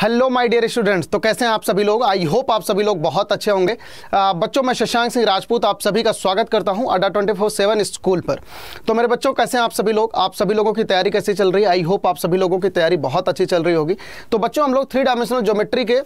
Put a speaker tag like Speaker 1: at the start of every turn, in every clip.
Speaker 1: Hello my dear students तो कैसे हैं आप सभी लोग? आई होप आप सभी लोग बहुत अच्छे होंगे। बच्चों, मैं शशांक सिंह राजपूत आप सभी का स्वागत करता हूँ अड्डा ट्वेंटी फोर सेवन स्कूल पर। तो मेरे बच्चों, कैसे हैं आप सभी लोग? आप सभी लोगों की तैयारी कैसी चल रही है? आई होप आप सभी लोगों की तैयारी बहुत अच्छी चल रही होगी। तो बच्चों, हम लोग थ्री डायमेंशनल ज्योमेट्री के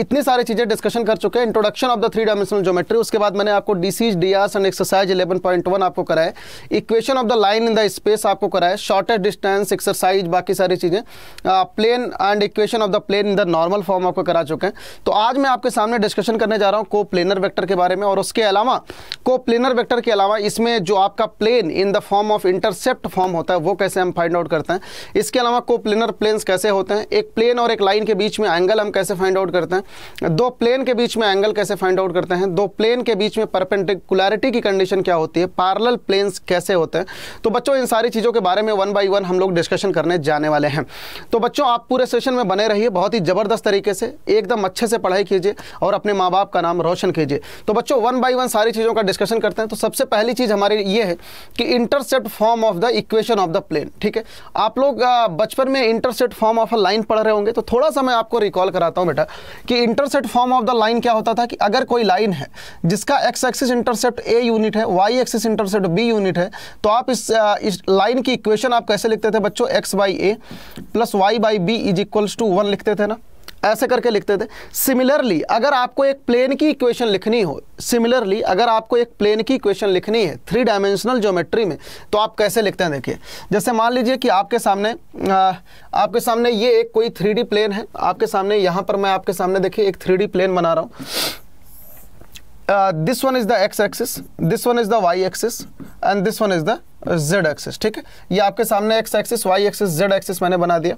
Speaker 1: इतनी सारी चीज़ें डिस्कशन कर चुके हैं। Introduction of the three dimensional geometry उसके बाद मैंने आपको DCs D and exercise eleven point one आपको कराया equation of the line in the space आपको कराया शॉर्टेस्ट डिस्टेंस एक्सरसाइज बाकी सारी चीज़ें। Plane and equation of the plane in the normal form आपको करा चुके हैं। तो आज मैं आपके सामने डिस्कशन करने जा रहा हूँ को प्लेनर वेक्टर के बारे में और उसके अलावा को प्लेनर वेक्टर के अलावा इसमें जो आपका plane in the form of intercept form होता है, वो कैसे हम फाइंड आउट करते हैं। इसके अलावा को प्लेनर प्लेन्स कैसे होते हैं, एक प्लेन और एक लाइन के बीच में एंगल हम कैसे फाइंड आउट करते हैं। दो प्लेन के बीच में एंगल कैसे फाइंड आउट करते हैं, दो प्लेन के बीच में परपेंडिकुलरिटी की कंडीशन क्या होती है पार्लल प्लेन्स कैसे होते हैं। तो बच्चों, इन सारी चीज़ों के बारे में वन बाई वन हम लोग डिस्कशन करने जाने वाले हैं। तो बच्चों, आप पूरे सेशन में बने रहिए, बहुत ही ज़बरदस्त तरीके से एकदम अच्छे से पढ़ाई कीजिए और अपने माँ बाप का नाम रोशन कीजिए। तो बच्चों वन बाई वन सारी चीज़ों का डिस्कशन करते हैं। तो सबसे पहली चीज़ हमारी ये है कि intercept form of the equation of the plane ठीक है? आप लोग बचपन में intercept form of a line पढ़ रहे होंगे तो थोड़ा सा मैं आपको रिकॉल कराता हूँ बेटा कि intercept form of the line क्या होता था कि अगर कोई लाइन है जिसका x axis intercept a unit है y axis intercept b unit है तो आप इस, इस लाइन की इक्वेशन आप कैसे लिखते थे बच्चों? X by a plus y by b is equals to one लिखते थे। ना? ऐसे करके लिखते थे। सिमिलरली अगर आपको एक प्लेन की इक्वेशन लिखनी हो सिमिलरली अगर आपको एक प्लेन की इक्वेशन लिखनी है थ्री डायमेंशनल ज्योमेट्री में तो आप कैसे लिखते हैं? देखिए जैसे मान लीजिए कि आपके सामने आ, आपके सामने ये एक कोई थ्री प्लेन है। आपके सामने यहाँ पर मैं आपके सामने देखिए एक थ्री प्लेन बना रहा हूँ। This one is the x axis this one is the y axis and this one is the z axis ठीक है? ये आपके सामने x axis y axis z axis मैंने बना दिया।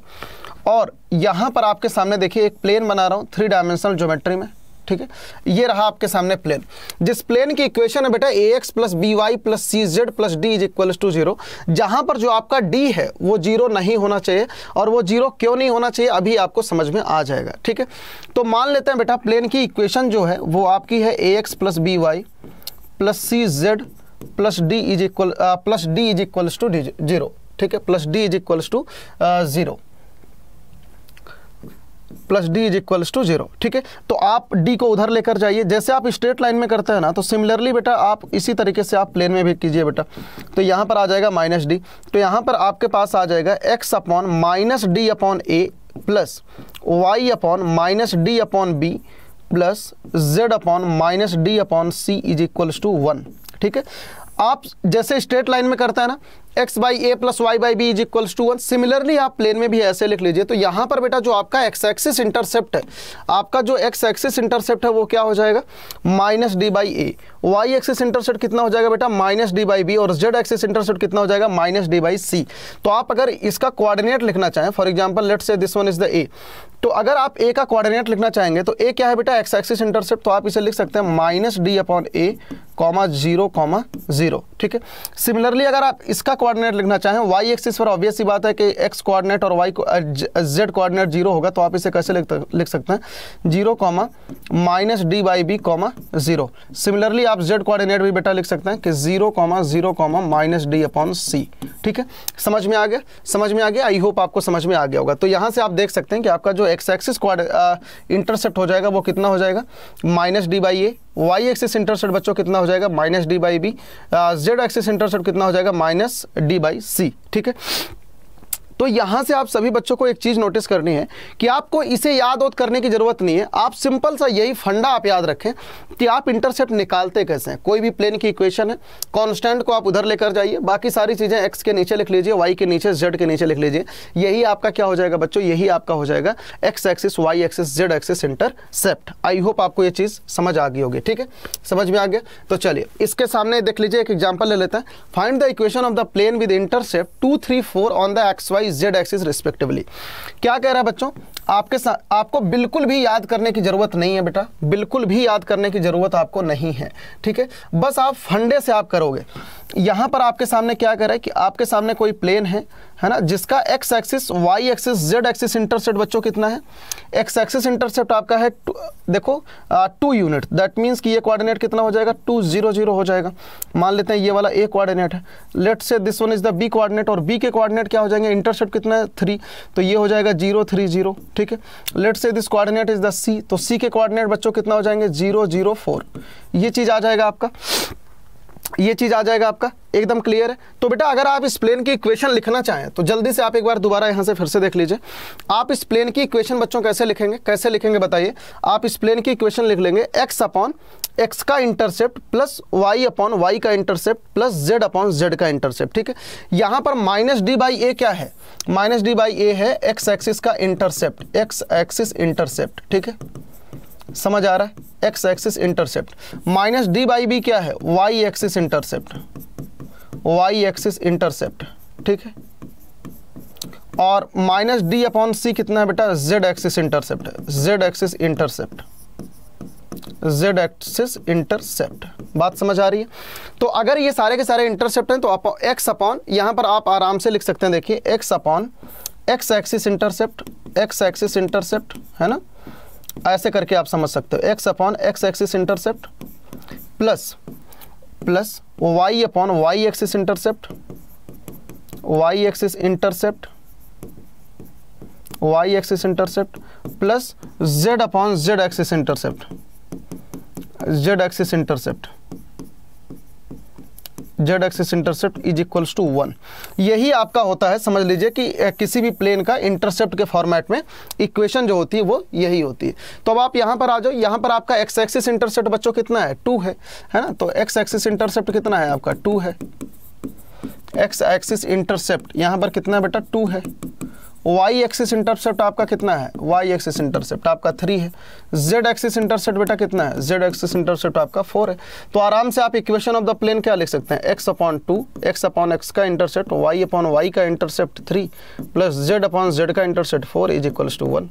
Speaker 1: और यहाँ पर आपके सामने देखिए, एक प्लेन बना रहा हूँ थ्री डायमेंशनल ज्योमेट्री में। ठीक है? ये रहा आपके सामने प्लेन जिस प्लेन की इक्वेशन है बेटा a x plus b y plus c z plus d is equal to zero जहाँ पर जो आपका डी है, वो ज़ीरो नहीं होना चाहिए और वो ज़ीरो क्यों नहीं होना चाहिए, अभी आपको समझ में आ जाएगा, ठीक है? तो मान लेते हैं बेटा प्लेन की इक्वेशन जो है, वो आपकी है a x plus b y plus c z plus d is equal plus d is equals to zero ठीक है? Plus d is equals to zero plus d is equals to zero, ठीक है? तो आप डी को उधर लेकर जाइए। जैसे आप स्ट्रेट लाइन में करते हैं ना तो सिमिलरली बेटा आप इसी तरीके से आप प्लेन में भी कीजिए बेटा। तो यहाँ पर आ जाएगा माइनस डी। तो यहाँ पर आपके पास आ जाएगा x upon minus d upon a plus y upon minus d upon b plus z upon minus d upon c is equals to one, ठीक है? आप जैसे स्ट्रेट लाइन में करते हैं ना x by a plus y by b is equals to one similarly आप plane में भी ऐसे लिख लीजिए। तो यहाँ पर बेटा जो आपका एक्स एक्सिस इंटरसेप्ट है, आपका जो एक्स एक्सिस इंटरसेप्ट है, वो क्या हो जाएगा? Minus d by a y axis intercept कितना हो जाएगा बेटा? माइनस डी बाई बी और जेड एक्सिस इंटरसेप्ट कितना हो जाएगा? माइनस डी बाई सी तो आप अगर इसका कोऑर्डिनेट लिखना चाहें for example let's say this one is the A तो अगर आप ए का कोऑर्डिनेट लिखना चाहेंगे तो ए क्या है बेटा? एक्स एक्सिस इंटरसेप्ट तो आप इसे लिख सकते हैं minus d upon a comma zero comma zero ठीक है? सिमिलरली अगर आप इसका कोऑर्डिनेट लिखना चाहें वाई एक्सिस पर ऑब्वियस सी बात है कि एक्स कोऑर्डिनेट और वाई जेड कोऑर्डिनेट ज़ीरो होगा तो आप इसे कैसे लिख लिख सकते हैं? Zero comma minus d by b comma zero similarly आप जेड कोऑर्डिनेट भी बेटा लिख सकते हैं कि zero comma zero comma minus d upon c ठीक है? समझ में आ गया? समझ में आ गया? आई होप आपको समझ में आ गया होगा। तो यहाँ से आप देख सकते हैं कि आपका जो एक्स एक्सिस इंटरसेप्ट हो जाएगा, वो कितना हो जाएगा? Minus d by a y axis intercept बच्चों, कितना हो जाएगा? Minus d by b z axis intercept कितना हो जाएगा? माइनस डी बाई सी ठीक है? तो यहाँ से आप सभी बच्चों को एक चीज़ नोटिस करनी है कि आपको इसे याद वोद करने की ज़रूरत नहीं है। आप सिंपल सा यही फंडा आप याद रखें कि आप इंटरसेप्ट निकालते कैसे हैं। कोई भी प्लेन की इक्वेशन है कॉन्स्टेंट को आप उधर लेकर जाइए। बाकी सारी चीज़ें एक्स के नीचे लिख लीजिए वाई के नीचे जेड के नीचे लिख लीजिए। यही आपका क्या हो जाएगा बच्चों? यही आपका हो जाएगा x axis y axis z axis intercept I hope आपको ये चीज़ समझ आ गई होगी, ठीक है? समझ में आ गया? तो चलिए, इसके सामने देख लीजिए, एक एग्ज़ाम्पल ले लेते हैं। Find the equation of the plane with intercept two three four on the x y y z axis respectively क्या कह रहा है बच्चों? आपके साथ आपको बिल्कुल भी याद करने की ज़रूरत नहीं है बेटा। बिल्कुल भी याद करने की ज़रूरत आपको नहीं है, ठीक है? बस आप फंडे से आप करोगे। यहाँ पर आपके सामने क्या कह रहा है कि आपके सामने कोई प्लेन है है ना, जिसका x axis y axis z axis intercept बच्चों कितना है? एक्स एक्सिस इंटरसेप्ट आपका है देखो टू यूनिट दैट मीन्स कि ये कोऑर्डिनेट कितना हो जाएगा? टू ज़ीरो ज़ीरो हो जाएगा। मान लेते हैं ये वाला ए कोऑर्डिनेट है। Let's say this one is the B coordinate और बी के कोऑर्डिनेट क्या हो जाएँगे? इंटरसेप्ट कितना है? थ्री तो ये हो जाएगा ज़ीरो थ्री ज़ीरो ठीक है? Let's say this coordinate is the C तो सी के कोऑर्डिनेट बच्चों कितना हो जाएँगे? ज़ीरो ज़ीरो फोर ये चीज़ आ जाएगा आपका। ये चीज़ आ जाएगा आपका, एकदम क्लियर है। तो बेटा, अगर आप इस प्लेन की इक्वेशन लिखना चाहें तो जल्दी से आप एक बार दोबारा यहाँ से फिर से देख लीजिए। आप इस प्लेन की इक्वेशन बच्चों कैसे लिखेंगे कैसे लिखेंगे बताइए। आप इस प्लेन की इक्वेशन लिख लेंगे एक्स अपॉन एक्स का intercept plus y upon y का intercept plus z upon z का इंटरसेप्ट ठीक है? यहाँ पर माइनस डी बाई ए क्या है? माइनस डी बाई ए है एक्स एक्सिस का इंटरसेप्ट एक्स एक्सिस इंटरसेप्ट ठीक है? समझ आ रहा है? X axis intercept minus d by b क्या है? Y axis intercept y axis intercept ठीक है? और माइनस डी अपॉन सी कितना है बेटा? Z axis intercept z axis intercept z axis intercept बात समझ आ रही है? तो अगर ये सारे के सारे इंटरसेप्ट हैं तो आप एक्स अपॉन यहाँ पर आप आराम से लिख सकते हैं, देखिए x upon x axis intercept x axis intercept है ना? ऐसे करके आप समझ सकते हो। X upon x axis intercept plus plus y upon y axis intercept y axis intercept y axis intercept plus z upon z axis intercept z axis intercept z axis intercept is equals to one यही आपका होता है, समझ लीजिए कि किसी भी plane का इंटरसेप्ट के फॉर्मेट में इक्वेशन जो होती है, वो यही होती है। तो अब आप यहाँ पर आ जाओ, यहाँ पर आपका एक्स एक्सिस इंटरसेप्ट बच्चों कितना है? टू है है ना? तो एक्स एक्सिस इंटरसेप्ट कितना है आपका? टू है। एक्स एक्सिस इंटरसेप्ट यहाँ पर कितना बेटा? टू है। वाई एक्सिस इंटरसेप्ट आपका कितना है? वाई एक्सिस इंटरसेप्ट आपका थ्री है। जेड एक्सिस इंटरसेप्ट बेटा कितना है? जेड एक्सिस इंटरसेप्ट आपका फोर है। तो आराम से आप इक्वेशन ऑफ़ द प्लेन क्या लिख सकते हैं? X upon two x upon x का इंटरसेप्ट वाई अपॉन वाई का intercept three plus z upon z का intercept four is equals to one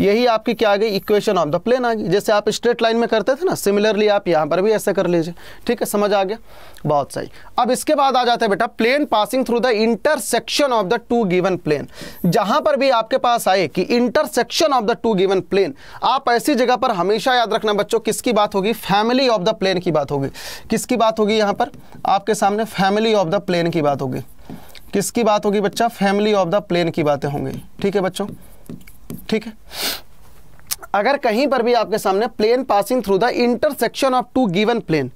Speaker 1: यही आपकी क्या आ गई? इक्वेशन ऑफ़ द प्लेन आ गई। जैसे आप स्ट्रेट लाइन में करते थे ना सिमिलरली आप यहाँ पर भी ऐसे कर लीजिए। ठीक है? समझ आ गया? बहुत सही। अब इसके बाद आ जाता है बेटा plane passing through the intersection of the two given plane जहाँ पर भी आपके पास आए कि intersection of the two given plane आप ऐसी जगह पर हमेशा याद रखना बच्चों, किसकी बात होगी? फैमिली ऑफ़ द प्लेन की बात होगी। किसकी बात होगी यहाँ पर? आपके सामने फैमिली ऑफ़ द प्लेन की बात होगी। किसकी बात होगी बच्चा? फैमिली ऑफ़ द प्लेन की बातें होंगी। ठीक है बच्चों? ठीक है? अगर कहीं पर भी आपके सामने plane passing through the intersection of two given plane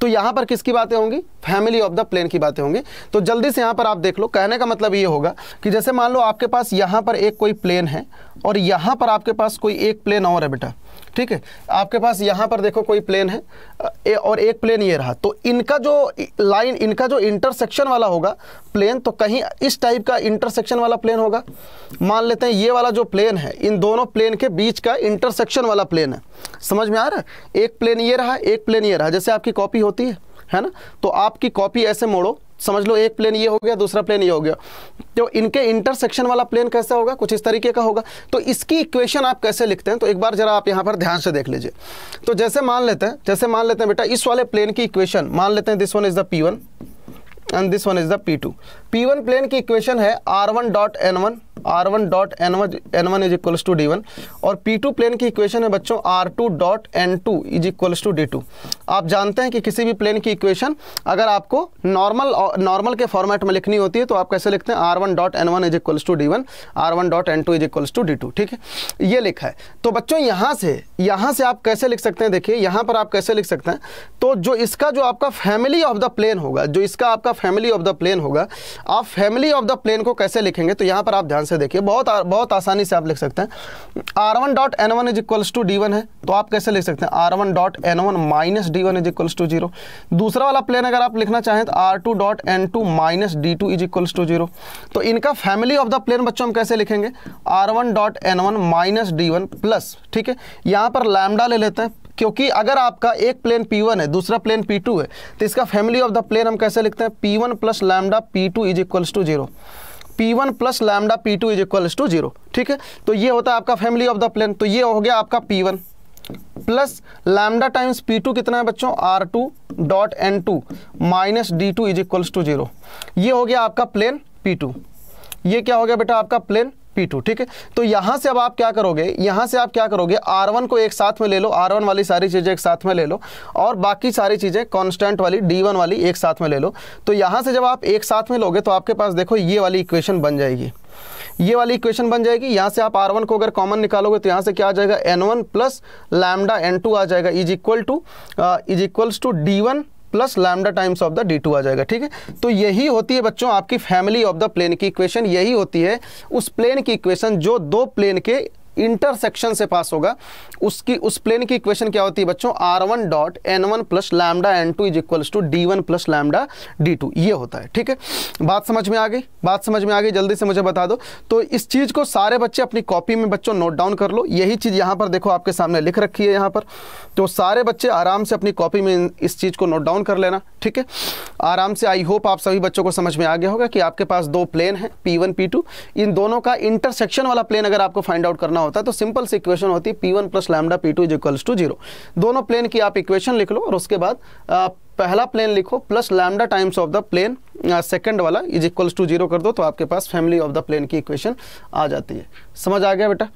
Speaker 1: तो यहाँ पर किसकी बातें होंगी? फैमिली ऑफ़ द प्लेन की बातें होंगी। तो जल्दी से यहाँ पर आप देख लो। कहने का मतलब ये होगा कि जैसे मान लो आपके पास यहाँ पर एक कोई प्लेन है और यहाँ पर आपके पास कोई एक प्लेन और है बेटा। ठीक है? आपके पास यहाँ पर देखो कोई प्लेन है ए, और एक प्लेन ये रहा। तो इनका जो लाइन इनका जो इंटरसेक्शन वाला होगा प्लेन तो कहीं इस टाइप का इंटरसेक्शन वाला प्लेन होगा। मान लेते हैं ये वाला जो प्लेन है इन दोनों प्लेन के बीच का इंटरसेक्शन वाला प्लेन है। समझ में आ रहा है? एक प्लेन ये रहा एक प्लेन ये रहा। जैसे आपकी कॉपी होती है है ना? तो आपकी कॉपी ऐसे मोड़ो। समझ लो, एक प्लेन ये हो गया, दूसरा प्लेन ये हो गया। तो इनके इंटरसेक्शन वाला प्लेन कैसा होगा? कुछ इस तरीके का होगा। तो इसकी इक्वेशन आप कैसे लिखते हैं? तो एक बार जरा आप यहाँ पर ध्यान से देख लीजिए। तो जैसे मान लेते हैं, जैसे मान लेते हैं, बेटा, इस वाले प्लेन की इक्वेशन मान लेते हैं this one is the P and this one is the P two plane की इक्वेशन है r one dot n one r one dot n one n one is equals to d one और P two plane की equation है बच्चों r two dot n two is equals to d two आप जानते हैं कि किसी भी प्लेन की इक्वेशन अगर आपको नॉर्मल नॉर्मल के फॉर्मेट में लिखनी होती है तो आप कैसे लिखते हैं? R one dot n one is equals to d one r one dot n two is equals to d two ठीक है? ये लिखा है। तो बच्चों, यहाँ से यहाँ से आप कैसे लिख सकते हैं? देखिए, यहाँ पर आप कैसे लिख सकते हैं? तो जो इसका, जो आपका फैमिली ऑफ़ द प्लेन होगा, जो इसका आपका फैमिली ऑफ़ द प्लेन होगा, आप फैमिली ऑफ़ द प्लेन को कैसे लिखेंगे? तो यहाँ पर आप ध्यान से देखिए बहुत आ, बहुत आसानी से आप लिख सकते हैं। R one dot n one is equals to d one है तो आप कैसे लिख सकते हैं? R one dot n one minus d one is equals to zero दूसरा वाला प्लेन अगर आप लिखना चाहें तो r two dot n two minus d two is equals to zero तो इनका फैमिली ऑफ़ द प्लेन बच्चों हम कैसे लिखेंगे? R one dot n one minus d one plus ठीक है? यहाँ पर लैमडा ले लेते हैं क्योंकि अगर आपका एक प्लेन P1 है दूसरा प्लेन P2 है तो इसका फैमिली ऑफ़ द प्लेन हम कैसे लिखते हैं? P1 plus lambda P two is equals to zero P one plus lambda P two is equals to zero ठीक है? तो ये होता है आपका फैमिली ऑफ़ द प्लेन तो ये हो गया आपका P one plus lambda times P two कितना है बच्चों? R two dot n two minus d two is equals to zero ये हो गया आपका प्लेन पी टू ये क्या हो गया बेटा? आपका प्लेन P2 ठीक है? तो यहाँ से अब आप क्या करोगे? यहाँ से आप क्या करोगे? R1 को एक साथ में ले लो R1 वाली सारी चीज़ें एक साथ में ले लो, और बाकी सारी चीज़ें कांस्टेंट वाली D1 वाली एक साथ में ले लो। तो यहाँ से जब आप एक साथ में लोगे तो आपके पास देखो, ये वाली इक्वेशन बन जाएगी। ये वाली इक्वेशन बन जाएगी, यहाँ से आप R1 को अगर कॉमन निकालोगे तो यहाँ से क्या आ जाएगा? N1 प्लस लैमडा एन आ जाएगा is equal to is equals to d plus lambda times of the d two आ जाएगा, ठीक है? तो यही होती है बच्चों आपकी फैमिली ऑफ़ द प्लेन की इक्वेशन, यही होती है उस प्लेन की इक्वेशन जो दो प्लेन के इंटरसेक्शन से पास होगा। उसकी, उस प्लेन की इक्वेशन क्या होती है बच्चों? R one dot n one plus lambda n two is equals to d one plus lambda d two ये होता है, ठीक है? बात समझ में आ गई? बात समझ में आ गई? जल्दी से मुझे बता दो। तो इस चीज़ को सारे बच्चे अपनी कॉपी में बच्चों नोट डाउन कर लो। यही चीज़ यहाँ पर देखो आपके सामने लिख रखी है यहाँ पर। तो सारे बच्चे आराम से अपनी कॉपी में इस चीज़ को नोट डाउन कर लेना, ठीक है? आराम से आई होप आप सभी बच्चों को समझ में आ गया होगा कि आपके पास दो प्लेन है पी वन पी टू इन दोनों का इंटरसेक्शन वाला प्लेन अगर आपको फाइंड आउट करना होता है तो सिंपल सी इक्वेशन होती है P one plus lambda P two is equals to zero दोनों प्लेन की आप इक्वेशन लिख लो और उसके बाद आ, पहला प्लेन लिखो plus lambda times of the plane second वाला इज़ इक्वल्स टू ज़ीरो कर दो तो आपके पास फैमिली ऑफ़ द प्लेन की इक्वेशन आ जाती है। समझ आ गया बेटा?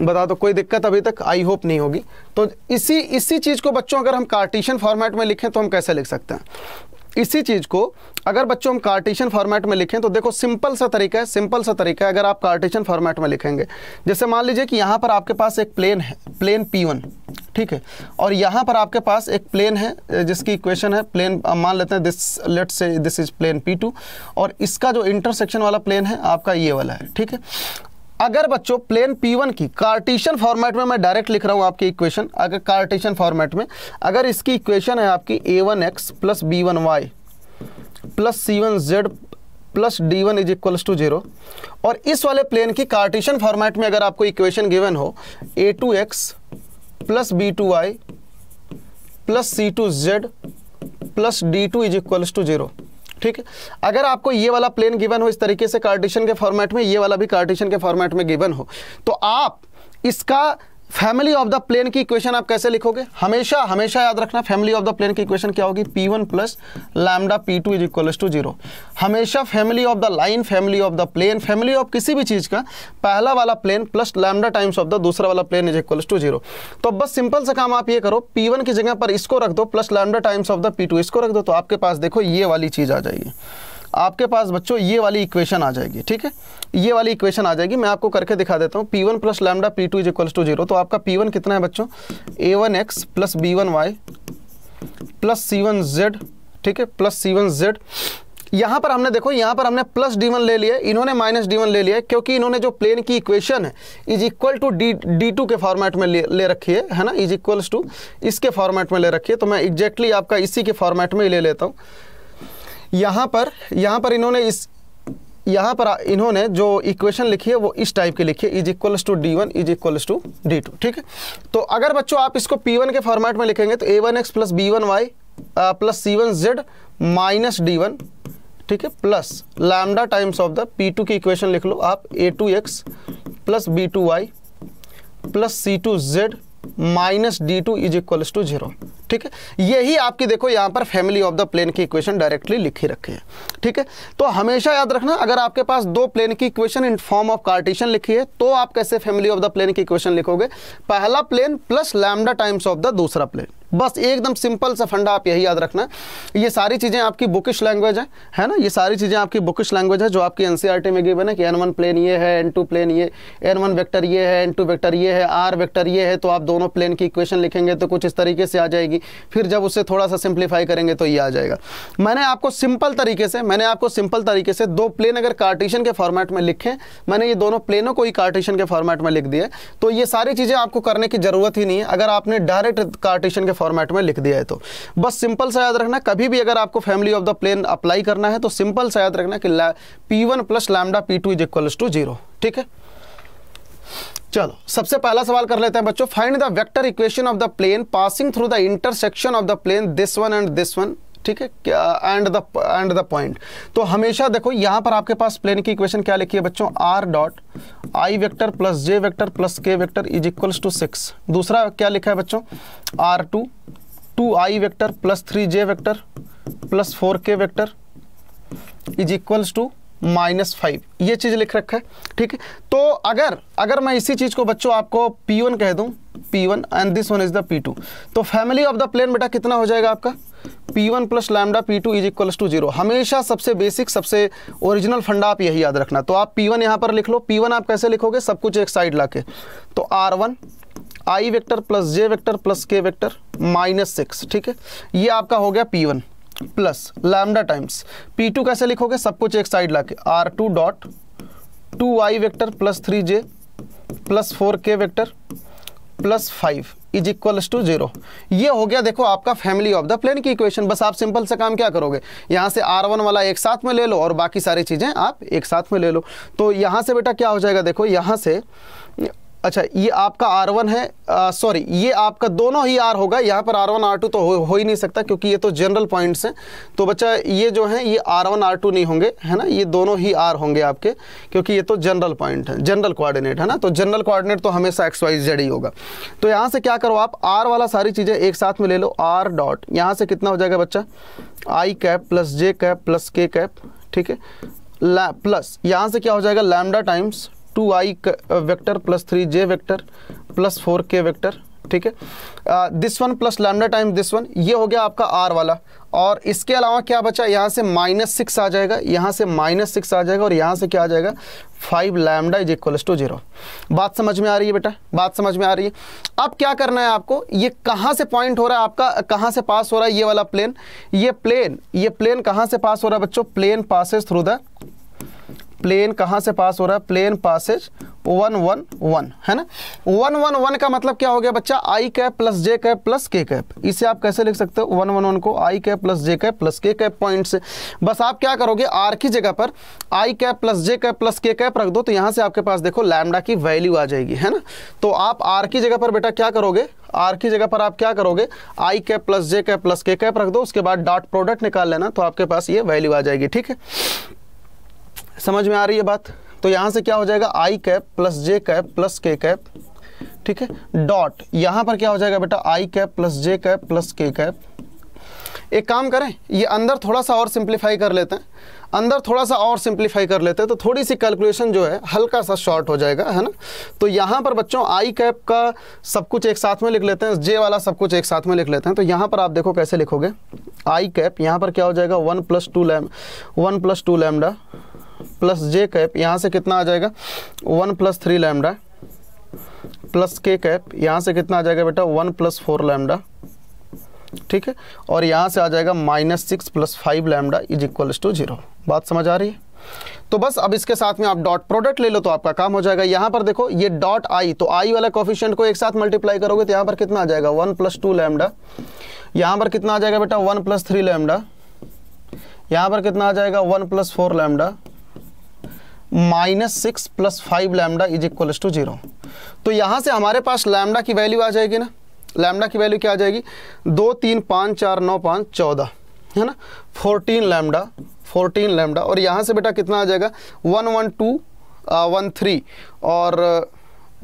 Speaker 1: बता दो कोई दिक्कत अभी तक? आई होप नहीं होगी। तो इसी इसी चीज़ को बच्चों अगर हम कार्टिशन फॉर्मेट में लिखें तो हम कैसे लिख सकते हैं? इसी चीज़ को अगर बच्चों हम कार्टिशन फॉर्मेट में लिखें तो देखो सिंपल सा तरीका है, सिंपल सा तरीका है अगर आप कार्टिशन फॉर्मेट में लिखेंगे। जैसे मान लीजिए कि यहाँ पर आपके पास एक प्लेन है, प्लेन पी वन ठीक है? और यहाँ पर आपके पास एक प्लेन है, जिसकी इक्वेशन है, प्लेन मान लेते हैं this let's say this is plane P two और इसका जो इंटरसेक्शन वाला प्लेन है, आपका ये वाला है, ठीक है? अगर बच्चों प्लेन P1 की कार्टिशन फॉर्मेट में मैं डायरेक्ट लिख रहा हूँ आपकी इक्वेशन अगर कार्टिशन फॉर्मेट में, अगर इसकी इक्वेशन है आपकी a one x plus b one y plus c one z plus d one is equals to zero और इस वाले प्लेन की कार्टिशन फॉर्मेट में अगर आपको इक्वेशन गिवन हो a two x plus b two y plus c two z plus d two is equals to zero ठीक है? अगर आपको ये वाला प्लेन गिवन हो, इस तरीके से कार्टिशन के फॉर्मेट में, ये वाला भी कार्टिशन के फॉर्मेट में गिवन हो तो आप इसका फैमिली ऑफ़ द प्लेन की इक्वेशन आप कैसे लिखोगे? हमेशा हमेशा याद रखना फैमिली ऑफ़ द प्लेन की इक्वेशन क्या होगी? P one plus lambda P two is equal to zero हमेशा family of the line family of the plane family of किसी भी चीज़ का, पहला वाला plane plus lambda times of the दूसरा वाला plane is equal to zero तो बस सिंपल सा काम आप ये करो पी वन की जगह पर इसको रख दो plus lambda times of the P two इसको रख दो तो आपके पास देखो ये वाली चीज़ आ जाएगी। आपके पास बच्चों ये वाली इक्वेशन आ जाएगी ठीक है? ये वाली इक्वेशन आ जाएगी मैं आपको करके दिखा देता हूँ। P one plus lambda P two is equals to zero तो आपका पी वन कितना है बच्चों? A one X plus B one Y plus C one Z ठीक है? प्लस सी वन जेड यहाँ पर हमने देखो यहाँ पर हमने प्लस डी वन ले लिया इन्होंने माइनस डी वन ले लिया क्योंकि इन्होंने जो प्लेन की इक्वेशन है is equal to D D two के फॉर्मेट में ले, ले रखी है है ना? इज़ इक्वल्स टू इसके फॉर्मेट में ले रखी है तो मैं एग्जैक्टली exactly आपका इसी के फॉर्मेट में ही ले लेता हूँ। यहाँ पर यहाँ पर इन्होंने इस, यहाँ पर इन्होंने जो इक्वेशन लिखी है, वो इस टाइप की लिखी है is equals to D one is equals to D two ठीक है? तो अगर बच्चों आप इसको पी वन के फॉर्मेट में लिखेंगे तो A one X plus B one Y plus C one Z minus D one ठीक है? Plus lambda times of the P two की इक्वेशन लिख लो, आप A two X plus B two Y plus C two Z minus D two is equal to zero. ठीक है? यही आपकी देखो यहाँ पर फैमिली ऑफ़ द प्लेन की इक्वेशन डायरेक्टली लिखी रखी है। ठीक है? तो हमेशा याद रखना, अगर आपके पास दो प्लेन की equation in form of Cartesian लिखी है तो आप कैसे फैमिली ऑफ़ द प्लेन की इक्वेशन लिखोगे? पहला plane plus lambda times of the दूसरा प्लेन बस एकदम सिंपल सा फंडा आप यही याद रखना। ये सारी चीज़ें आपकी बुकिश लैंग्वेज है है ना? ये सारी चीज़ें आपकी बुकिश लैंग्वेज है जो आपकी एनसीईआरटी में गिवन है कि एन प्लेन ये है एन प्लेन ये एन वन वेक्टर ये है एन टू वेक्टर ये है आर वेक्टर ये है तो आप दोनों प्लेन की इक्वेशन लिखेंगे तो कुछ इस तरीके से आ जाएगी। फिर जब उसे थोड़ा सा सिंप्लीफाई करेंगे तो ये आ जाएगा। मैंने आपको सिंपल तरीके से, मैंने आपको सिंपल तरीके से दो प्लेन अगर कार्टिशन के फॉर्मेट में लिखे, मैंने ये दोनों प्लेनों को ही कार्टिशन के फॉर्मेट में लिख दिया तो ये सारी चीज़ें आपको करने की ज़रूरत ही नहीं है। अगर आपने डायरेक्ट कार्टिशन के फॉर्मेट में लिख दिया है तो। बस सिंपल सा याद रखना, कभी भी अगर आपको family of the plane apply करना है तो सिंपल सा याद रखना कि P one plus lambda P two is equals to zero ठीक है? चलो, सबसे पहला सवाल कर लेते हैं बच्चों। Find the vector equation of the plane passing through the intersection of the plane this one and this one ठीक है? And the and the point तो हमेशा देखो, यहाँ पर आपके पास प्लेन की इक्वेशन क्या लिखी है बच्चों? R dot I vector plus J vector plus K vector is equals to six दूसरा क्या लिखा है बच्चों? R two two I vector plus three J vector plus four K vector is equals to minus five ये चीज़ लिख रखा है, ठीक है? तो अगर अगर मैं इसी चीज़ को बच्चों आपको पी वन कह दूँ P one and this one is the P two तो फैमिली ऑफ़ द प्लेन बेटा कितना हो जाएगा आपका? P one plus lambda P two is equal to zero हमेशा सबसे बेसिक सबसे ओरिजिनल फंडा आप यही याद रखना। तो आप पी वन यहाँ पर लिख लो। पी वन आप कैसे लिखोगे? सब कुछ एक साइड ला के तो R one I vector plus J vector plus K vector minus six ठीक है? ये आपका हो गया P one plus lambda times P two कैसे लिखोगे? सब कुछ एक साइड ला के R two dot two I vector plus three J plus four K vector plus five is equal to zero ये हो गया देखो आपका फैमिली ऑफ़ द प्लेन की इक्वेशन बस आप सिंपल से काम क्या करोगे? यहाँ से आर वन वाला एक साथ में ले लो और बाकी सारी चीज़ें आप एक साथ में ले लो। तो यहाँ से बेटा क्या हो जाएगा? देखो यहाँ से अच्छा ये आपका R1 है सॉरी ये आपका दोनों ही R होगा यहाँ पर R1 R2 तो हो, हो ही नहीं सकता क्योंकि ये तो जनरल पॉइंट्स हैं। तो बच्चा ये जो है ये R1 R2 नहीं होंगे है ना? ये दोनों ही R होंगे आपके क्योंकि ये तो जनरल पॉइंट है जनरल कोऑर्डिनेट है ना? तो जनरल कोऑर्डिनेट तो हमेशा एक्स वाई जेड ही होगा। तो यहाँ से क्या करो आप आर वाला सारी चीज़ें एक साथ में ले लो आर डॉट यहाँ से कितना हो जाएगा बच्चा? I cap plus J cap plus K cap ठीक है? प्लस यहाँ से क्या हो जाएगा lambda times two I vector plus three J vector plus four K vector, ठीक है? This one plus lambda time this one ये हो गया आपका आर वाला। और इसके अलावा क्या बचा? यहाँ से माइनस सिक्स आ जाएगा, यहाँ से माइनस सिक्स आ जाएगा और यहाँ से क्या आ जाएगा? Five lambda is equal to zero बात समझ में आ रही है बेटा? बात समझ में आ रही है। अब क्या करना है आपको? ये कहाँ से पॉइंट हो रहा है आपका? कहाँ से पास हो रहा है ये वाला प्लेन ये प्लेन ये प्लेन कहाँ से पास हो रहा है बच्चों? Plane passes through the plane कहाँ से पास हो रहा है? Plane passes one one one, है ना? वन वन वन का मतलब क्या हो गया बच्चा? I cap plus J cap plus K cap. इसे आप कैसे लिख सकते हो? वन वन वन को I cap plus J cap plus K cap point से बस आप क्या करोगे? आर की जगह पर I cap plus J cap plus K cap रख दो तो यहाँ से आपके पास देखो लैमडा की वैल्यू आ जाएगी, है ना? तो आप आर की जगह पर बेटा क्या करोगे? आर की जगह पर आप क्या करोगे? I cap plus J cap plus K cap रख दो, उसके बाद डॉट प्रोडक्ट निकाल लेना तो आपके पास ये वैल्यू आ जाएगी, ठीक है? समझ में आ रही है बात? तो यहाँ से क्या हो जाएगा? I cap plus J cap plus K cap ठीक है? डॉट यहाँ पर क्या हो जाएगा बेटा? I cap plus J cap plus K cap एक काम करें, ये अंदर थोड़ा सा और सिंप्लीफाई कर लेते हैं। अंदर थोड़ा सा और सिंप्लीफाई कर लेते हैं तो थोड़ी सी कैलकुलेशन जो है, हल्का सा शॉर्ट हो जाएगा, है ना? तो यहाँ पर बच्चों आई कैप का सब कुछ एक साथ में लिख लेते हैं जे वाला सब कुछ एक साथ में लिख लेते हैं। तो यहाँ पर आप देखो कैसे लिखोगे। आई कैप यहाँ पर क्या हो जाएगा? One plus two lam, one plus two lambda plus J cap यहाँ से कितना आ जाएगा? One plus three lambda. Plus K cap यहाँ से कितना आ जाएगा बेटा? One plus four lambda. ठीक है? और यहाँ से आ जाएगा minus six plus five lambda is equal to zero. बात समझ आ रही है? तो बस अब इसके साथ में आप डॉट प्रोडक्ट ले लो तो आपका काम हो जाएगा। यहाँ पर देखो, ये डॉट आई तो आई वाला कॉफिशियंट को एक साथ मल्टीप्लाई करोगे तो यहाँ पर कितना आ जाएगा? One plus two lambda. यहाँ पर कितना आ जाएगा बेटा? One plus three lambda. यहाँ पर कितना आ जाएगा? One plus four lambda. Minus six plus five lambda is equal to zero. तो यहाँ से हमारे पास लैमडा की वैल्यू आ जाएगी ना? लैमडा की वैल्यू क्या आ जाएगी? दो, तीन, पाँच, चार, नौ, पाँच, चौदह। है ना? Fourteen lambda fourteen lambda. और यहाँ से बेटा कितना आ जाएगा? One one, two one, three. और,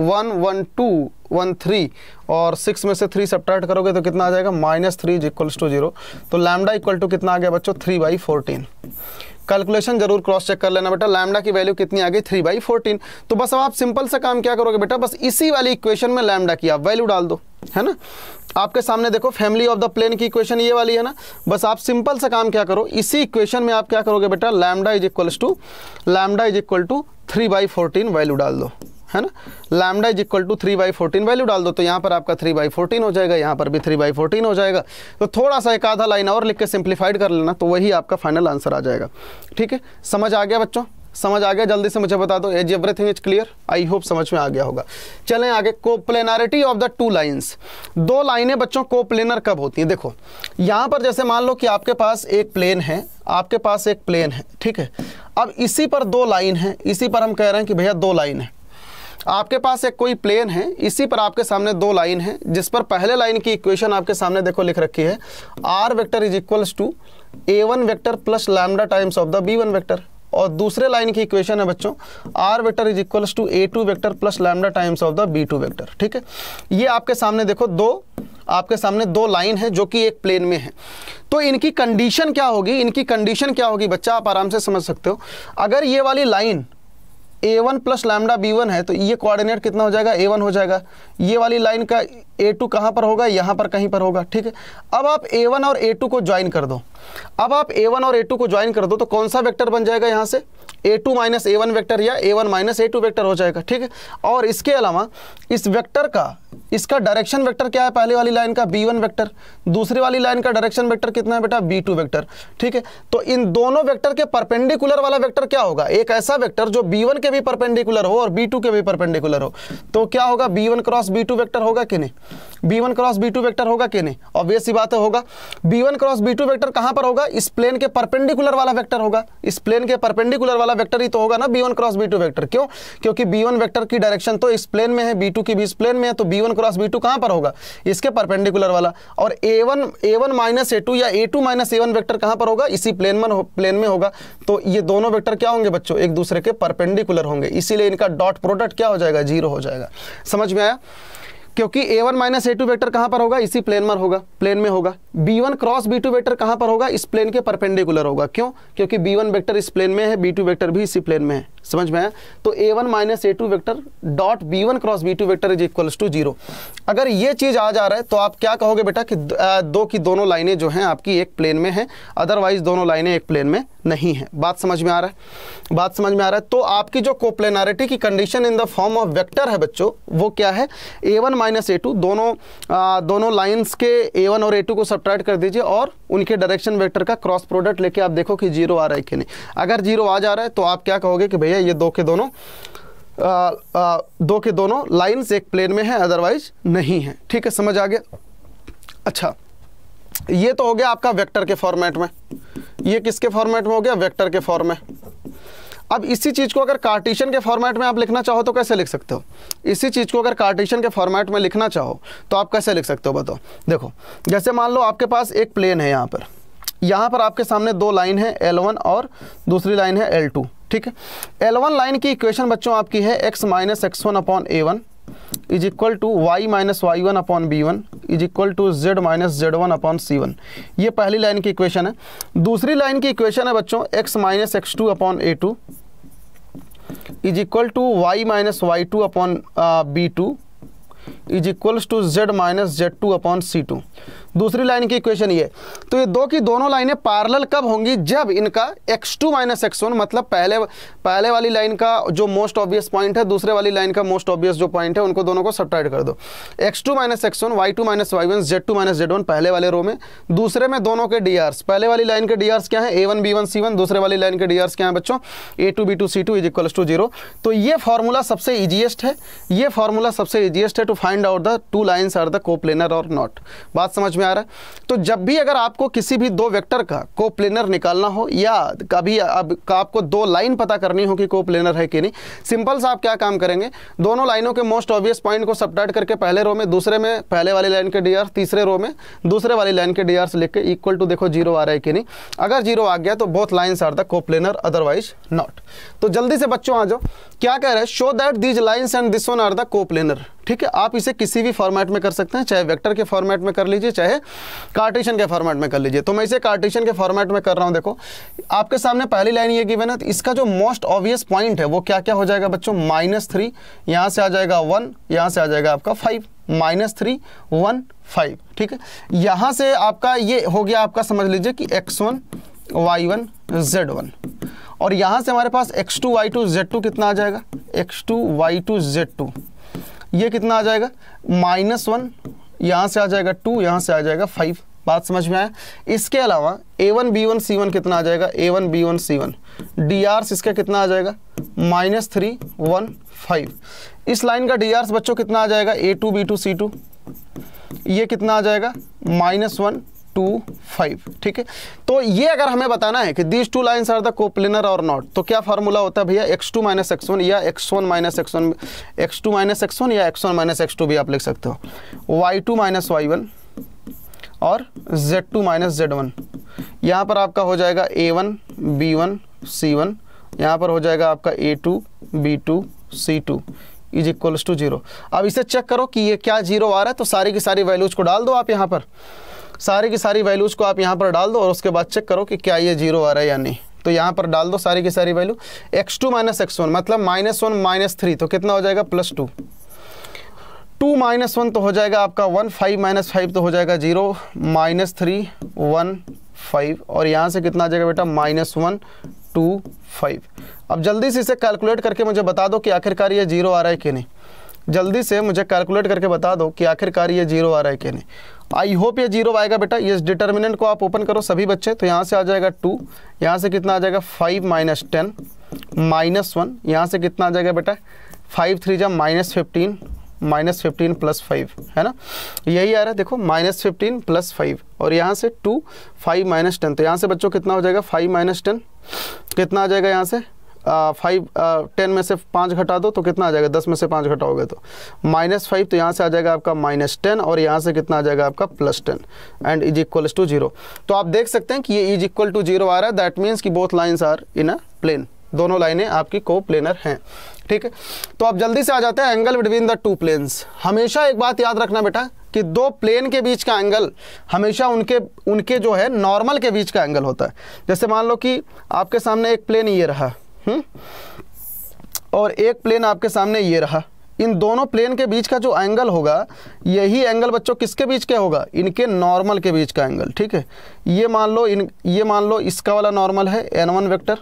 Speaker 1: one one, two, one, three. और सिक्स में से थ्री सब्ट्रैक्ट करोगे तो कितना आ जाएगा? Minus three is equals to zero. तो लैमडा इक्वल टू कितना आ गया बच्चों? Three by fourteen. कैलकुलेशन ज़रूर क्रॉस चेक कर लेना बेटा। लैमडा की वैल्यू कितनी आ गई? थ्री बाई फोर्टीन तो बस अब आप सिंपल सा काम क्या करोगे बेटा? बस इसी वाली इक्वेशन में लैमडा की आप वैल्यू डाल दो। है ना? आपके सामने देखो फैमिली ऑफ़ द प्लेन की इक्वेशन ये वाली है ना? बस आप सिंपल सा काम क्या करो? इसी इक्वेशन में आप क्या करोगे बेटा? Lambda is equals to lambda is equal to three by fourteen value डाल दो। है ना? Lambda is equal to three by fourteen value डाल दो तो यहाँ पर आपका थ्री बाई फोर्टीन हो जाएगा, यहाँ पर भी थ्री बाई फोर्टीन हो जाएगा। तो थोड़ा सा एक आधा लाइन और लिख के सिंप्लीफाइड कर लेना तो वही आपका फाइनल आंसर आ जाएगा। ठीक है? समझ आ गया बच्चों? समझ आ गया? जल्दी से मुझे बता दो। As everything is clear I hope समझ में आ गया होगा। चलें आगे। Coplanarity of the two lines दो लाइनें बच्चों कोप्लेनर कब होती हैं? देखो, यहाँ पर जैसे मान लो कि आपके पास एक प्लेन है, आपके पास एक प्लेन है, ठीक है? अब इसी पर दो लाइन है, इसी पर हम कह रहे हैं कि भैया दो लाइन है। आपके पास एक कोई प्लेन है, इसी पर आपके सामने दो लाइन है, जिस पर पहले लाइन की इक्वेशन आपके सामने देखो लिख रखी है R vector is equals to A one vector plus lambda times of the B one vector और दूसरे लाइन की इक्वेशन है बच्चों R vector is equals to A two vector plus lambda times of the B two vector ठीक है? ये आपके सामने देखो दो, आपके सामने दो लाइन है जो कि एक प्लेन में है। तो इनकी कंडीशन क्या होगी? इनकी कंडीशन क्या होगी? बच्चा, आप आराम से समझ सकते हो। अगर ये वाली line A one plus lambda B one है तो ये कोऑर्डिनेट कितना हो जाएगा? ए वन हो जाएगा। ये वाली लाइन का ए टू कहाँ पर होगा? यहाँ पर कहीं पर होगा, ठीक है? अब आप ए वन और ए टू को ज्वाइन कर दो। अब आप ए वन और ए टू को ज्वाइन कर दो तो कौन सा वेक्टर बन जाएगा यहाँ से? A two minus A one vector या A one minus A two vector हो जाएगा, ठीक है? और इसके अलावा इस वेक्टर का, इसका डायरेक्शन वेक्टर क्या है पहले वाली लाइन का? बी वन वैक्टर दूसरी वाली लाइन का डायरेक्शन वेक्टर कितना है बेटा? बी टू वैक्टर ठीक है? तो इन दोनों वेक्टर के परपेंडिकुलर वाला वेक्टर क्या होगा? एक ऐसा वेक्टर जो बी वन के भी परपेंडिकुलर हो और बी टू के भी परपेंडिकुलर हो। तो क्या होगा? B one cross B two vector होगा कि नहीं? B one cross B two vector होगा कि नहीं? ऑब्वियस सी बात होगा। B one cross B two vector कहाँ पर होगा? इस प्लेन के परपेंडिकुलर वाला वेक्टर होगा। इस प्लेन के परपेंडिकुलर वाला वेक्टर ही तो होगा ना B one cross B two vector क्यों? क्योंकि बी वन वैक्टर की डायरेक्शन तो इस प्लेन में है बी टू की भी इस प्लेन में है तो B one cross B two कहाँ पर होगा? इसके परपेंडिकुलर वाला। और A one A one minus A two या A two minus A one vector कहाँ पर होगा? इसी प्लेन में प्लेन में होगा। तो ये दोनों वेक्टर क्या होंगे बच्चों? एक दूसरे के परपेंडिकुलर होंगे। इसीलिए इनका डॉट प्रोडक्ट क्या हो जाएगा? ज़ीरो हो जाएगा। समझ में आया? क्योंकि A one minus A two vector कहाँ पर होगा? इसी प्लेन में होगा। प्लेन में होगा। B one cross B two vector कहाँ पर होगा? इस प्लेन के परपेंडिकुलर होगा। क्यों? क्योंकि बी वन वेक्टर इस प्लेन में है बी टू वैक्टर भी इसी प्लेन में है। समझ में आया? तो A one minus A two vector dot B one cross B two vector is equals to zero अगर ये चीज़ आ जा रहा है तो आप क्या कहोगे बेटा कि दो की दोनों लाइनें जो हैं आपकी एक प्लेन में हैं अदरवाइज़ दोनों लाइनें एक प्लेन में नहीं है। बात समझ में आ रहा है? बात समझ में आ रहा है? तो आपकी जो कोप्लेनारिटी की condition in the form of vector है बच्चों वो क्या है? A one minus A two दोनों आ, दोनों लाइंस के ए वन और ए टू को सब्ट्रैक्ट कर दीजिए और उनके डायरेक्शन वेक्टर का क्रॉस प्रोडक्ट लेके आप देखो कि ज़ीरो आ रहा है कि नहीं। अगर ज़ीरो आ जा रहा है तो आप क्या कहोगे कि भैया ये दो के दोनों। आ, आ, दो के दोनों लाइंस एक प्लेन में है अदरवाइज़ नहीं है। ठीक है समझ आ गया? अच्छा ये तो हो गया आपका वेक्टर के फॉर्मेट में। ये किसके फॉर्मेट में हो गया? वेक्टर के फॉर्म में। अब इसी चीज़ को अगर कार्टिशन के फॉर्मेट में आप लिखना चाहो तो कैसे लिख सकते हो? इसी चीज़ को अगर कार्टिशन के फॉर्मेट में लिखना चाहो तो आप कैसे लिख सकते हो बताओ? देखो जैसे मान लो आपके पास एक प्लेन है यहाँ पर। यहाँ पर आपके सामने दो लाइन है L1 और दूसरी लाइन है L2 ठीक है? L1 लाइन की इक्वेशन बच्चों आपकी है X minus X one upon A one is equal to Y minus Y one upon B one is equal to Z minus Z one upon C one ये पहली line की equation है। दूसरी line की equation है बच्चों X minus X two upon A two is equal to Y minus Y two upon B two is equals to Z minus Z two upon C two दूसरी line की equation ये। तो ये दो की दोनों लाइनें पैरेलल कब होंगी? जब इनका x2 two minus x one मतलब पहले पहले वाली लाइन का जो मोस्ट ऑब्वियस पॉइंट है, दूसरे वाली लाइन का मोस्ट ऑब्वियस जो पॉइंट है, उनको दोनों को सब्ट्रैक्ट कर दो। x2 two minus X one Y two minus Y one Z two minus Z one पहले वाले रो में। दूसरे में दोनों के डी आर्स पहले वाली लाइन के डी आर्स क्या है? A one B one C one दूसरे वाली लाइन के डी आर्स क्या है बच्चों? A two B two C two is equals to zero तो ये फॉर्मूला सबसे ईजिएस्ट है। ये फॉर्मूला सबसे ईजिएस्ट है to find out the two lines are the coplanar और नॉट बात समझ में आ रहा है। तो जब भी अगर आपको किसी भी दो वेक्टर का कोप्लेनर निकालना हो, या कभी अब आपको दो लाइन पता करनी हो कि कोप्लेनर है कि नहीं, सिंपल सा आप क्या काम करेंगे? दोनों लाइनों के मोस्ट ऑब्वियस पॉइंट को सब्ट्रैक्ट करके पहले रो में, दूसरे में, पहले वाली लाइन के डीआर तीसरे रो में, दूसरे वाली लाइन के डी लिख के इक्वल टू देखो ज़ीरो आ रहा है कि नहीं। अगर ज़ीरो आ गया तो both lines are the coplanar otherwise not तो जल्दी से बच्चों आ जाओ। क्या कह रहे हैं? Show that these lines and this one are the coplanar ठीक है, आप इसे किसी भी फॉर्मेट में कर सकते हैं, चाहे वेक्टर के फॉर्मेट में कर लीजिए, चाहे कार्टेशन के फॉर्मेट में कर लीजिए। तो मैं इसे कार्टेशन के फॉर्मेट में कर रहा हूँ, देखो। आपके सामने पहली लाइन ये गिवन है तो इसका जो मोस्ट ऑब्वियस पॉइंट है, वो क्या क्या हो जाएगा बच्चों? माइनस थ्री यहाँ से आ जाएगा वन यहाँ से आ जाएगा आपका five minus three one five ठीक है? यहाँ से आपका ये हो गया, आपका समझ लीजिए कि X one Y one Z one और यहाँ से हमारे पास X two Y two Z two कितना आ जाएगा? X two Y two Z two ये कितना आ जाएगा? माइनस वन यहाँ से आ जाएगा टू, यहाँ से आ जाएगा फाइव। बात समझ में आया? इसके अलावा A one B one C one कितना आ जाएगा? A one B one C one. D Rs इसका कितना आ जाएगा? Minus three, one, five. इस लाइन का डी आर्स बच्चों कितना आ जाएगा? A two B two C two. ये कितना आ जाएगा? माइनस वन टू फाइव ठीक है? तो ये अगर हमें बताना है कि these two lines are the coplanar और नॉट तो क्या फार्मूला होता है भैया? X two minus X one या X one minus X one X two minus X one या X one minus X two भी आप लिख सकते हो। Y two minus Y one और Z two minus Z one यहाँ पर आपका हो जाएगा A one B one C one यहाँ पर हो जाएगा आपका A two B two C two is equals to zero अब इसे चेक करो कि ये क्या ज़ीरो आ रहा है तो सारी की सारी वैल्यूज़ को डाल दो आप यहाँ पर। सारी की सारी वैल्यूज़ को आप यहाँ पर डाल दो और उसके बाद चेक करो कि क्या ये ज़ीरो आ रहा है या नहीं। तो यहाँ पर डाल दो सारी की सारी value X two minus X one मतलब माइनस वन माइनस थ्री तो कितना हो जाएगा? Plus two two minus one तो हो जाएगा आपका वन फाइव माइनस फाइव तो हो जाएगा zero minus three one five और यहाँ से कितना आ जाएगा बेटा? माइनस वन टू फाइव अब जल्दी से इसे कैलकुलेट करके मुझे बता दो कि आखिरकार ये ज़ीरो आ रहा है कि नहीं। जल्दी से मुझे कैलकुलेट करके बता दो कि आखिरकार ये ज़ीरो आ रहा है कि नहीं। आई होप ये ज़ीरो आएगा बेटा। ये डिटर्मिनेंट को आप ओपन करो सभी बच्चे तो यहाँ से आ जाएगा टू यहाँ से कितना आ जाएगा five minus ten minus one यहाँ से कितना आ जाएगा बेटा? फाइव थ्री जा minus fifteen minus fifteen plus five है ना? यही आ रहा है, देखो माइनस फिफ्टीन प्लस फाइव और यहाँ से टू फाइव माइनस टेन तो यहाँ से बच्चों कितना हो जाएगा? फाइव माइनस टेन कितना आ जाएगा यहाँ से? फाइव टेन में से पाँच घटा दो तो कितना आ जाएगा? दस में से पाँच घटाओगे तो। माइनस फाइव तो यहाँ से आ जाएगा आपका माइनस टेन और यहाँ से कितना आ जाएगा आपका plus ten and is equal to zero तो आप देख सकते हैं कि ये इज़ इक्वल टू ज़ीरो आ रहा है। दैट मीन्स कि both lines are in a plane दोनों लाइनें आपकी को प्लेनर हैं। ठीक है? तो आप जल्दी से आ जाते हैं angle between the two planes हमेशा एक बात याद रखना बेटा, कि दो प्लेन के बीच का एंगल हमेशा उनके उनके जो है नॉर्मल के बीच का एंगल होता है। जैसे मान लो कि आपके सामने एक प्लेन ये रहा। हुँ? हम्म? और एक प्लेन आपके सामने ये रहा। इन दोनों प्लेन के बीच का जो एंगल होगा, यही एंगल बच्चों किसके बीच का होगा? इनके नॉर्मल के बीच का एंगल ठीक है? ये मान लो इन, ये मान लो इसका वाला नॉर्मल है एन वन वैक्टर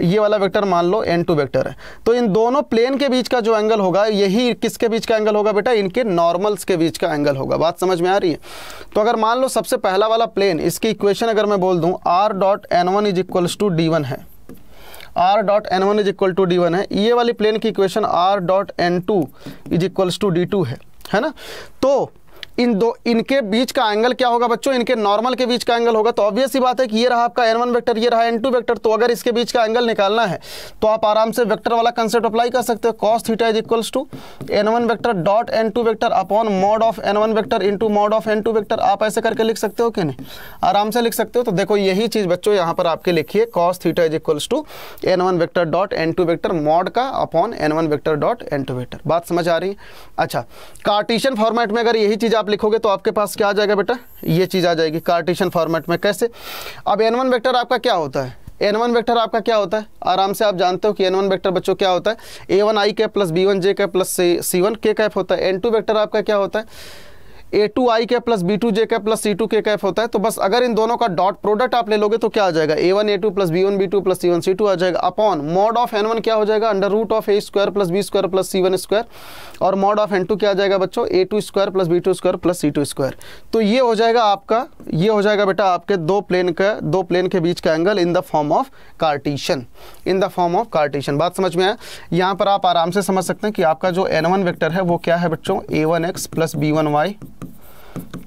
Speaker 1: ये वाला वेक्टर मान लो एन टू वेक्टर है। तो इन दोनों प्लेन के बीच का जो एंगल होगा, यही किसके बीच का एंगल होगा बेटा? इनके नॉर्मल्स के बीच का एंगल होगा। बात समझ में आ रही है? तो अगर मान लो सबसे पहला वाला प्लेन इसकी इक्वेशन अगर मैं बोल दूँ R dot N one is equals to D one है। R dot N one is equal to D one है। ये वाली प्लेन की equation R dot N two is equals to D two है। है ना? तो इन दो, इनके बीच का एंगल क्या होगा बच्चों? इनके नॉर्मल के बीच का एंगल होगा। तो ऑब्वियस ही बात है कि ये रहा आपका एन वन वैक्टर ये रहा एन टू वैक्टर तो अगर इसके बीच का एंगल निकालना है तो आप आराम से वेक्टर वाला कंसेप्ट अप्लाई कर सकते हो। Cos theta is equals to N one vector dot N two vector upon mod of N one vector into mod of N two vector आप ऐसे करके लिख सकते हो कि नहीं? आराम से लिख सकते हो। तो देखो, यही चीज़ बच्चों यहाँ पर आपके लिखिए cos theta is equals to N one vector dot N two vector mod का upon N one vector dot N two vector बात समझ आ रही है? अच्छा कार्टिशियन फॉर्मेट में अगर यही चीज़ आप लिखोगे तो आपके पास पास क्या आ जाएगा बेटा? ये चीज़ आ जाएगी कार्टिशन फॉर्मेट में कैसे? अब एन वन वैक्टर आपका क्या होता है? एन वन वैक्टर आपका क्या होता है? आराम से आप जानते हो कि एन वन वैक्टर बच्चों क्या होता है? A one I cap plus B one J cap plus C one K cap होता है। एन टू वैक्टर आपका क्या होता है? ए two I K plus B two जे के प्लस सी टू के कैफ होता है तो बस अगर इन दोनों का डॉट प्रोडक्ट आप ले लोगे तो क्या आ जाएगा? A one A two plus B one B two plus C one C two आ जाएगा। Upon mod of N one क्या हो जाएगा? Under root of A square plus B square plus C one square और mod of N two क्या आ जाएगा बच्चों? A two square plus B two square plus C two square तो ये हो जाएगा आपका, ये हो जाएगा बेटा आपके दो प्लेन का, दो प्लेन के बीच का angle in the form of cartesian in the form of cartesian बात समझ में आया? यहाँ पर आप आराम से समझ सकते हैं कि आपका जो एन वन वेक्टर है वो क्या है बच्चों? A one X plus B one Y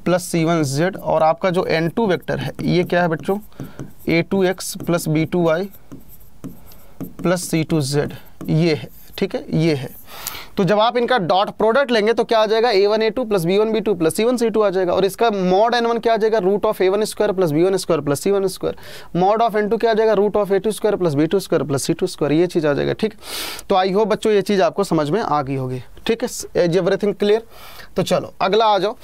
Speaker 1: plus C one Z और आपका जो एन टू वैक्टर है, ये क्या है बच्चों? A two X plus B two Y plus C two Z, ये है, ठीक है? ये है। तो जब आप इनका डॉट प्रोडक्ट लेंगे तो क्या आ जाएगा? A one A two plus B one B two plus C one C two आ जाएगा। और इसका मॉड एन वन क्या आ जाएगा? Root of A one square plus B one square plus C one square. Mod of N two क्या आ जाएगा? Root of A two square plus B two square plus C two square, ये चीज़ आ जाएगा, ठीक? तो आई होप बच्चों ये चीज़ आपको समझ में आ गई होगी, ठीक है? Everything clear? तो चलो, अगला आ जाओ।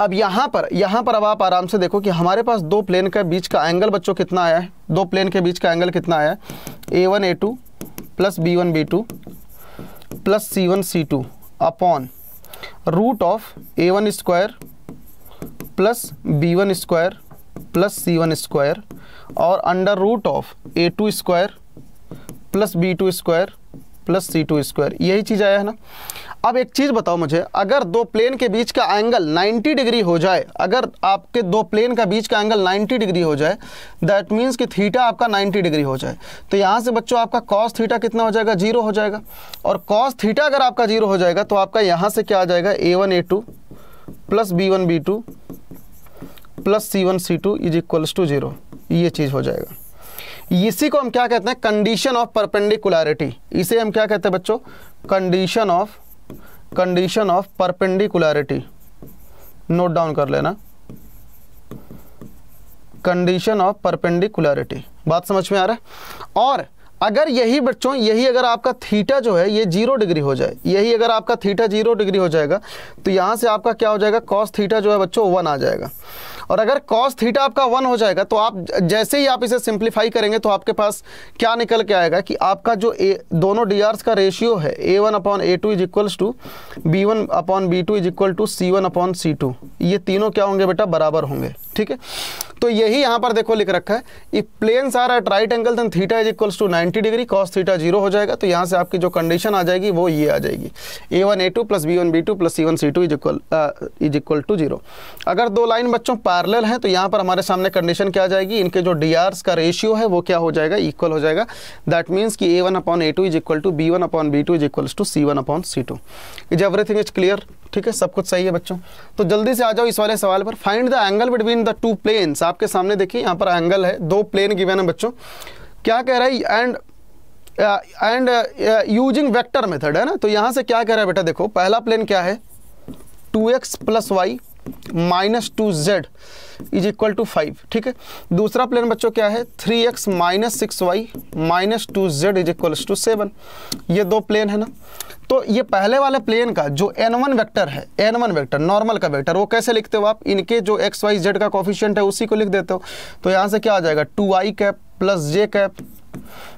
Speaker 1: अब यहाँ पर यहाँ पर अब आप आराम से देखो कि हमारे पास दो प्लेन के बीच का एंगल बच्चों कितना आया है? दो प्लेन के बीच का एंगल कितना आया है? A one A two plus B one B two plus C one C two upon root of A one square plus B one square plus C one square और under root of A two square plus B two square plus C two square यही चीज़ आया है ना? अब एक चीज़ बताओ मुझे, अगर दो प्लेन के बीच का एंगल 90 डिग्री हो जाए, अगर आपके दो प्लेन का बीच का एंगल 90 डिग्री हो जाए दैट मीन्स कि थीटा आपका 90 डिग्री हो जाए। तो यहाँ से बच्चों, आपका कॉस थीटा कितना हो जाएगा? ज़ीरो हो जाएगा। और कॉस थीटा अगर आपका ज़ीरो हो जाएगा तो आपका यहाँ से क्या आ जाएगा? A one A two plus B one B two plus C one C two is equals to zero ये चीज़ हो जाएगा। इसी को हम क्या कहते हैं? कंडीशन ऑफ़ परपेंडिकुलरिटी इसे हम क्या कहते हैं बच्चों? Condition of condition of perpendicularity note down कर लेना। कंडीशन ऑफ़ परपेंडिकुलरिटी बात समझ में आ रहा है? और अगर यही बच्चों, यही अगर आपका थीटा जो है, ये ज़ीरो डिग्री हो जाए, यही अगर आपका थीटा ज़ीरो डिग्री हो जाएगा तो यहाँ से आपका क्या हो जाएगा? कॉस थीटा जो है बच्चों वन आ जाएगा। और अगर कॉस थीटा आपका वन हो जाएगा तो आप जैसे ही आप इसे सिंप्लीफाई करेंगे तो आपके पास क्या निकल के आएगा कि आपका जो ए दोनों डी का रेशियो है A one upon A two is equals to B one upon B two is equal to C one upon C two ये तीनों क्या होंगे बेटा? बराबर होंगे, ठीक है? तो यही यहाँ पर देखो लिख रखा है if planes are at right angle then theta is equals to 90 degree cos theta zero हो जाएगा तो यहाँ से आपकी जो कंडीशन आ जाएगी, वो ये आ जाएगी। A one A two plus B one B two plus C one C two is equal is equal to zero अगर दो लाइन बच्चों पैरेलल हैं तो यहाँ पर हमारे सामने कंडीशन क्या आ जाएगी? इनके जो डी का रेशियो है, वो क्या हो जाएगा? इक्वल हो जाएगा। दैट मीन्स कि A one upon A two is equal to B one upon B two is equals to C one upon C two is everything is clear ठीक है? सब कुछ सही है बच्चों? तो जल्दी से आ जाओ इस वाले सवाल पर। Find the angle between the two planes आपके सामने देखिए, यहाँ पर एंगल है। दो प्लेन गिवन है बच्चों। क्या कह रहा है? And and using vector method है ना? तो यहाँ से क्या कह रहा है बेटा? देखो, पहला प्लेन क्या है? Two X plus Y minus two Z is equal to five, ठीक है? दूसरा प्लेन बच्चों क्या है? Three X minus six Y minus two Z is equals to seven. ये दो प्लेन है ना? तो ये पहले वाले प्लेन का जो एन वन वैक्टर है, एन वन वैक्टर, नॉर्मल का वैक्टर, वो कैसे लिखते हो आप? इनके जो एक्स वाई जेड का कॉफिशियंट है उसी को लिख देते हो। तो यहाँ से क्या आ जाएगा? Two I cap plus J cap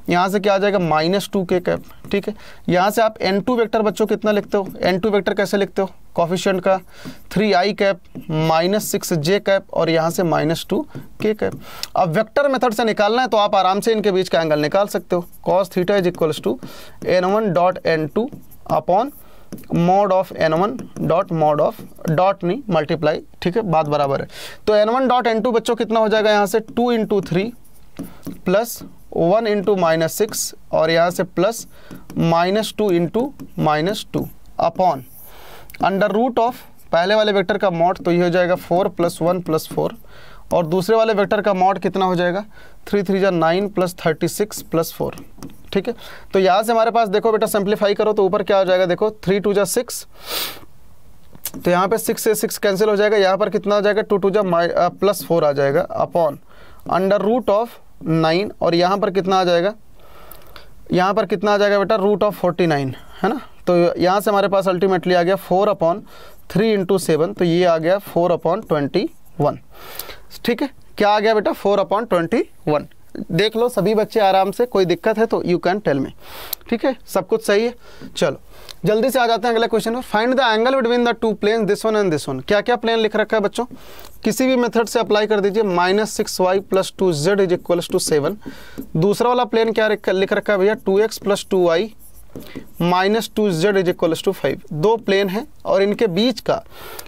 Speaker 1: यहाँ से क्या आ जाएगा? माइनस टू के कैप, ठीक है? यहाँ से आप एन टू वैक्टर बच्चों कितना लिखते हो? एन टू वैक्टर कैसे लिखते हो? कॉफिशियंट का। Three I cap minus six J cap और यहाँ से माइनस टू के कैप अब वेक्टर मेथड से निकालना है तो आप आराम से इनके बीच का एंगल निकाल सकते हो। Cos theta is equals to N one dot N two upon mod of N one dot mod of dot नहीं मल्टीप्लाई ठीक है? बात बराबर है। तो N one dot N two बच्चों कितना हो जाएगा यहाँ से? Two into three plus one into minus six और यहाँ से plus minus two into minus two upon. Under root of पहले वाले वेक्टर का मॉड तो ये हो जाएगा four plus one plus four और दूसरे वाले वेक्टर का मॉड कितना हो जाएगा? थ्री थ्री जा nine plus thirty six plus four. ठीक है? तो यहाँ से हमारे पास देखो बेटा, सिंप्लीफाई करो तो ऊपर क्या हो जाएगा? देखो, थ्री, टू जा सिक्स। तो यहाँ पे सिक्स से सिक्स कैंसिल हो जाएगा। यहाँ पर कितना आ जाएगा? टू टू जा प्लस फोर आ जाएगा upon. Under root of nine और यहाँ पर कितना आ जाएगा? यहाँ पर कितना आ जाएगा बेटा? रूट ऑफ़ फोर्टी नाइन है ना? तो यहाँ से हमारे पास अल्टीमेटली आ गया four upon three into seven तो ये आ गया फोर अपॉन ट्वेंटी वन ठीक है? क्या आ गया बेटा? फोर अपॉन ट्वेंटी वन देख लो, सभी बच्चे आराम से, कोई दिक्कत है तो यू कैन टेल मी ठीक है? सब कुछ सही है? चलो। जल्दी से आ जाते हैं अगले क्वेश्चन पर find the angle between the two plane this one and this one क्या क्या प्लेन लिख रखा है बच्चों? किसी भी मेथड से अप्लाई कर दीजिए। Minus six y plus two z is equals to seven दूसरा वाला प्लेन क्या लिख रखा है भैया? Two x plus two y minus two z is equals to five. दो प्लेन हैं और इनके बीच का,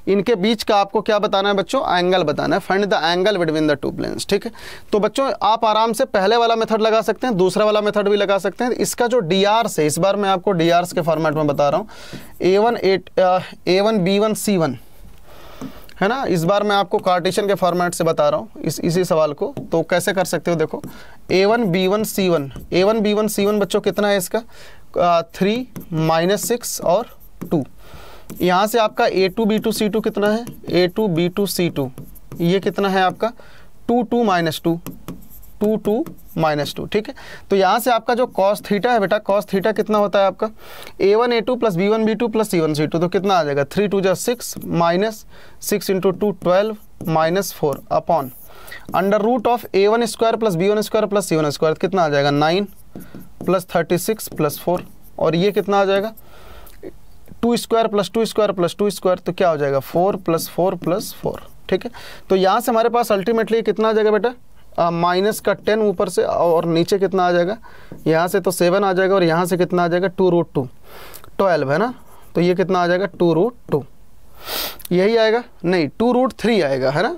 Speaker 1: इनके बीच का आपको क्या बताना है बच्चों? एंगल बताना है। Find the angle between the two planes ठीक है? तो बच्चों, आप आराम से पहले वाला मेथड लगा सकते हैं, दूसरा वाला मेथड भी लगा सकते हैं। इसका जो डीआर से, इस बार मैं आपको डी के फॉर्मेट में बता रहा हूँ। A one at a one b है ना? इस बार मैं आपको कार्टेशन के फॉर्मेट से बता रहा हूँ, इस, इसी सवाल को। तो कैसे कर सकते हो? देखो a one b one c one a one b one c one बच्चों, कितना है इसका? थ्री माइनस सिक्स और टू यहाँ से आपका a two b two c two कितना है? A two b two c two ये कितना है आपका? Two two minus two two two minus two ठीक है? तो यहाँ से आपका जो कॉस थीटा है बेटा कॉस थीटा कितना होता है आपका? A one a two plus b one b two plus c one c two तो कितना आ जाएगा? थ्री टू जो six minus six into two twelve minus four upon under root of a one square plus b one square plus c one square कितना आ जाएगा? Nine plus thirty six, plus four, और ये कितना आ जाएगा? Two square plus two square plus two square तो क्या हो जाएगा? Four plus four plus four, ठीक है? तो यहाँ से हमारे पास अल्टीमेटली कितना आ जाएगा बेटा? माइनस का टेन ऊपर से, और नीचे कितना आ जाएगा? यहाँ से तो सेवन आ जाएगा, और यहाँ से कितना आ जाएगा? टू रूट टू, ट्वेल्व, है ना? तो ये कितना आ जाएगा? टू रूट टू, यही आएगा? नहीं, टू रूट थ्री आएगा, है ना?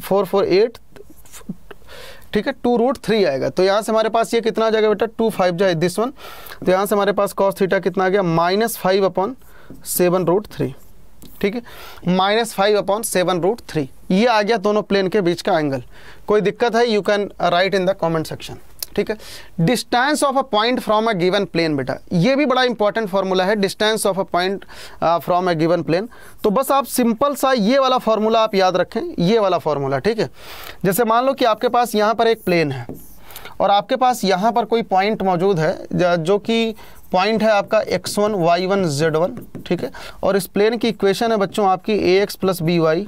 Speaker 1: फोर फोर, एट ठीक है टू रूट थ्री आएगा। तो यहाँ से हमारे पास ये कितना आ जाएगा बेटा? टू फाइव जाए दिस वन तो यहाँ से हमारे पास कॉस थीटा कितना आ गया? Minus five upon seven root three ठीक है? Minus five upon seven root three ये आ गया दोनों प्लेन के बीच का एंगल कोई दिक्कत है? You can write in the comment section ठीक है? Distance of a point from a given plane बेटा। ये भी बड़ा इंपॉर्टेंट फॉर्मूला है distance of a point from a given plane तो बस आप सिंपल सा ये वाला फॉर्मूला आप याद रखें, ये वाला फॉर्मूला ठीक है? जैसे मान लो कि आपके पास यहाँ पर एक प्लेन है, और आपके पास यहाँ पर कोई पॉइंट मौजूद है, जो कि पॉइंट है आपका x one y one z one ठीक है? और इस प्लेन की इक्वेशन है बच्चों आपकी a x plus b y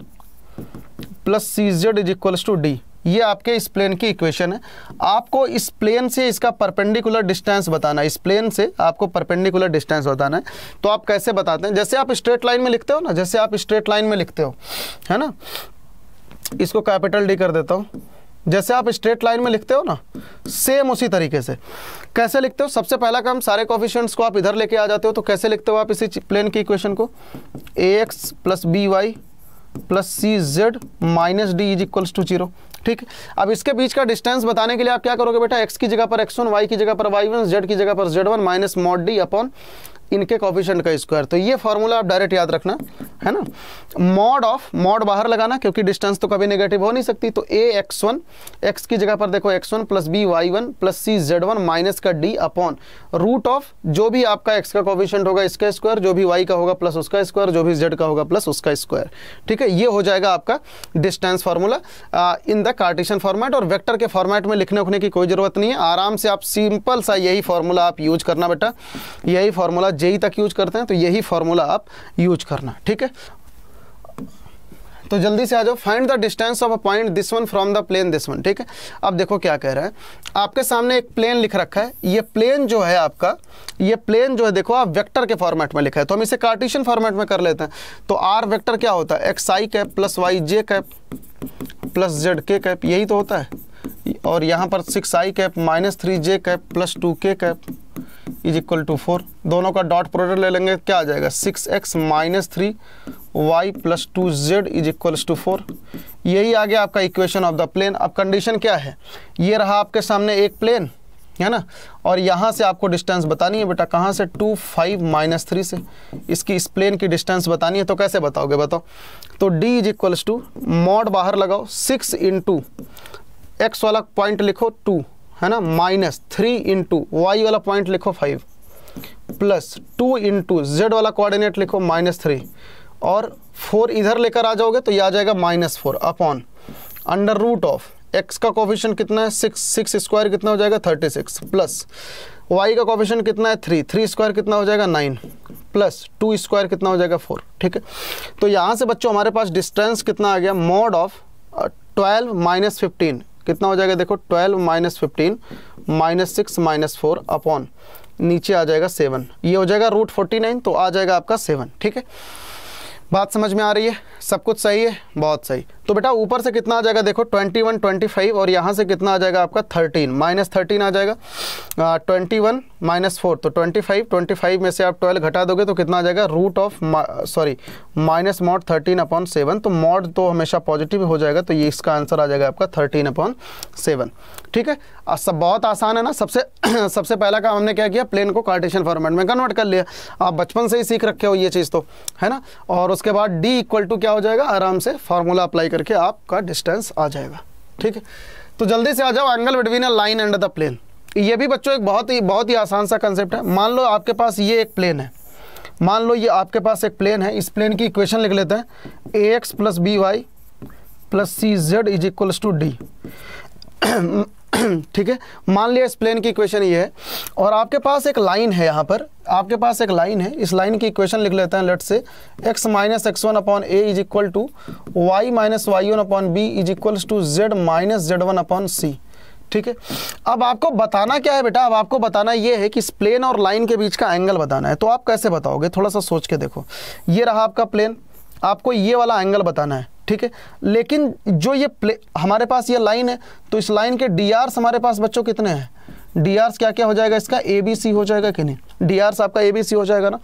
Speaker 1: plus c z is equals to d ये आपके इस प्लेन की इक्वेशन है। आपको इस प्लेन से इसका परपेंडिकुलर डिस्टेंस बताना है। इस प्लेन से आपको परपेंडिकुलर डिस्टेंस बताना है। तो आप कैसे बताते हैं? जैसे आप स्ट्रेट लाइन में लिखते हो ना, जैसे आप स्ट्रेट लाइन में लिखते हो, है ना? इसको कैपिटल डी कर देता हूँ। जैसे आप स्ट्रेट लाइन में लिखते हो ना सेम उसी तरीके से। कैसे लिखते हो? सबसे पहला काम, सारे कॉफिशियंट्स को आप इधर लेके आ जाते हो तो कैसे लिखते हो आप इसी प्लेन की इक्वेशन को? A x plus b y plus c z minus d is equals to zero ठीक? अब इसके बीच का डिस्टेंस बताने के लिए आप क्या करोगे बेटा? एक्स की जगह पर एक्स वन वाई की जगह पर वाई वन जेड की जगह पर Z one minus mod D upon इनके कॉफिशेंट का स्क्वायर तो ये फॉर्मूला आप डायरेक्ट याद रखना, है ना? मॉड ऑफ़ मॉड बाहर लगाना, क्योंकि डिस्टेंस तो कभी नेगेटिव हो नहीं सकती। तो ए एक्स वन एक्स की जगह पर देखो x one plus b y one plus c z one minus का डी अपॉन रूट ऑफ़ जो भी आपका एक्स का कॉफिशेंट होगा इसका स्क्वायर जो भी वाई का होगा प्लस उसका स्क्वायर जो भी जेड का होगा प्लस उसका स्क्वायर ठीक है? ये हो जाएगा आपका distance formula in the Cartesian format और वेक्टर के फॉर्मेट में लिखने उखने की कोई ज़रूरत नहीं है। आराम से आप सिंपल सा यही फॉर्मूला आप यूज़ करना बेटा। यही फॉर्मूला जेई तक यूज़ करते हैं तो यही फॉर्मूला आप यूज़ करना, ठीक है? तो जल्दी से आ जाओ find the distance of a point this one from the plane this one ठीक है? अब देखो क्या कह रहा है। आपके सामने एक प्लेन लिख रखा है, ये प्लेन जो है आपका, ये प्लेन जो है, देखो आप वेक्टर के फॉर्मेट में लिखा है तो हम इसे कार्टिशियन फॉर्मेट में कर लेते हैं। तो आर वेक्टर क्या होता है? X i cap plus y j cap plus z k cap यही तो होता है। और यहाँ पर six i cap minus three j cap plus two k cap is equal to four दोनों का डॉट प्रोडक्ट ले लेंगे, क्या आ जाएगा? Six x minus three y plus two z is equals to four यही आ गया आपका इक्वेशन ऑफ़ द प्लेन अब कंडीशन क्या है? ये रहा आपके सामने एक प्लेन है ना? और यहाँ से आपको डिस्टेंस बतानी है बेटा, कहाँ से? टू फाइव माइनस थ्री से। इसकी इस प्लेन की डिस्टेंस बतानी है तो कैसे बताओगे बताओ? तो d is equals to mod बाहर लगाओ सिक्स इंटू एक्स वाला पॉइंट लिखो टू है ना माइनस थ्री इंटू वाई वाला पॉइंट लिखो five plus two into z वाला कोऑर्डिनेट लिखो माइनस थ्री और फोर इधर लेकर आ जाओगे तो ये आ जाएगा minus four upon under root of x का कॉफिशन कितना है? सिक्स सिक्स स्क्वायर कितना हो जाएगा? थर्टी सिक्स प्लस वाई का कॉफिशन कितना है? थ्री थ्री स्क्वायर कितना हो जाएगा? नाइन प्लस टू स्क्वायर कितना हो जाएगा? फोर ठीक है? तो यहाँ से बच्चों हमारे पास डिस्टेंस कितना आ गया? Mod of twelve minus fifteen कितना हो जाएगा देखो twelve minus fifteen minus six minus four upon नीचे आ जाएगा सेवन ये हो जाएगा रूट फोर्टी नाइन तो आ जाएगा आपका सेवन ठीक है? बात समझ में आ रही है? सब कुछ सही है? बहुत सही। तो बेटा ऊपर से कितना आ जाएगा? देखो 21, 25 और यहाँ से कितना आ जाएगा आपका? 13 माइनस थर्टीन आ जाएगा। ट्वेंटी वन माइनस फोर तो 25, 25 में से आप 12 घटा दोगे तो कितना आ जाएगा? Root of sorry minus mod thirteen upon seven तो मॉड तो हमेशा पॉजिटिव हो जाएगा तो ये इसका आंसर आ जाएगा आपका थर्टीन अपॉन सेवन ठीक है? सब बहुत आसान है ना? सबसे सबसे पहला काम हमने क्या किया? प्लेन को कार्टेशियन फॉर्मेट में कन्वर्ट कर लिया। आप बचपन से ही सीख रखे हो ये चीज़ तो है ना? और उसके बाद डी इक्वल टू क्या हो जाएगा? आराम से फार्मूला अप्लाई करके आपका डिस्टेंस आ जाएगा। ठीक है? तो जल्दी से आ जाओ angle between a line and the plane ये भी बच्चों एक बहुत ही बहुत ही आसान सा कंसेप्ट है। मान लो आपके पास ये एक प्लेन है। मान लो ये आपके पास एक प्लेन है। इस प्लेन की इक्वेशन लिख लेते हैं। A x plus b y plus c z is equals to d ठीक है? मान लिया इस प्लेन की इक्वेशन ये है, और आपके पास एक लाइन है यहाँ पर। आपके पास एक लाइन है, इस लाइन की इक्वेशन लिख लेते हैं let say x minus x one upon a is equal to y minus y one upon b is equal to z minus z one upon c ठीक है? अब आपको बताना क्या है बेटा? अब आपको बताना ये है कि इस प्लेन और लाइन के बीच का एंगल बताना है। तो आप कैसे बताओगे? थोड़ा सा सोच के देखो। ये रहा आपका प्लेन आपको ये वाला एंगल बताना है। ठीक है? लेकिन जो ये प्ले हमारे पास ये लाइन है तो इस लाइन के डी हमारे पास बच्चों कितने हैं? डी क्या क्या हो जाएगा इसका? ए बी सी हो जाएगा कि नहीं? डी आपका ए बी सी हो जाएगा ना?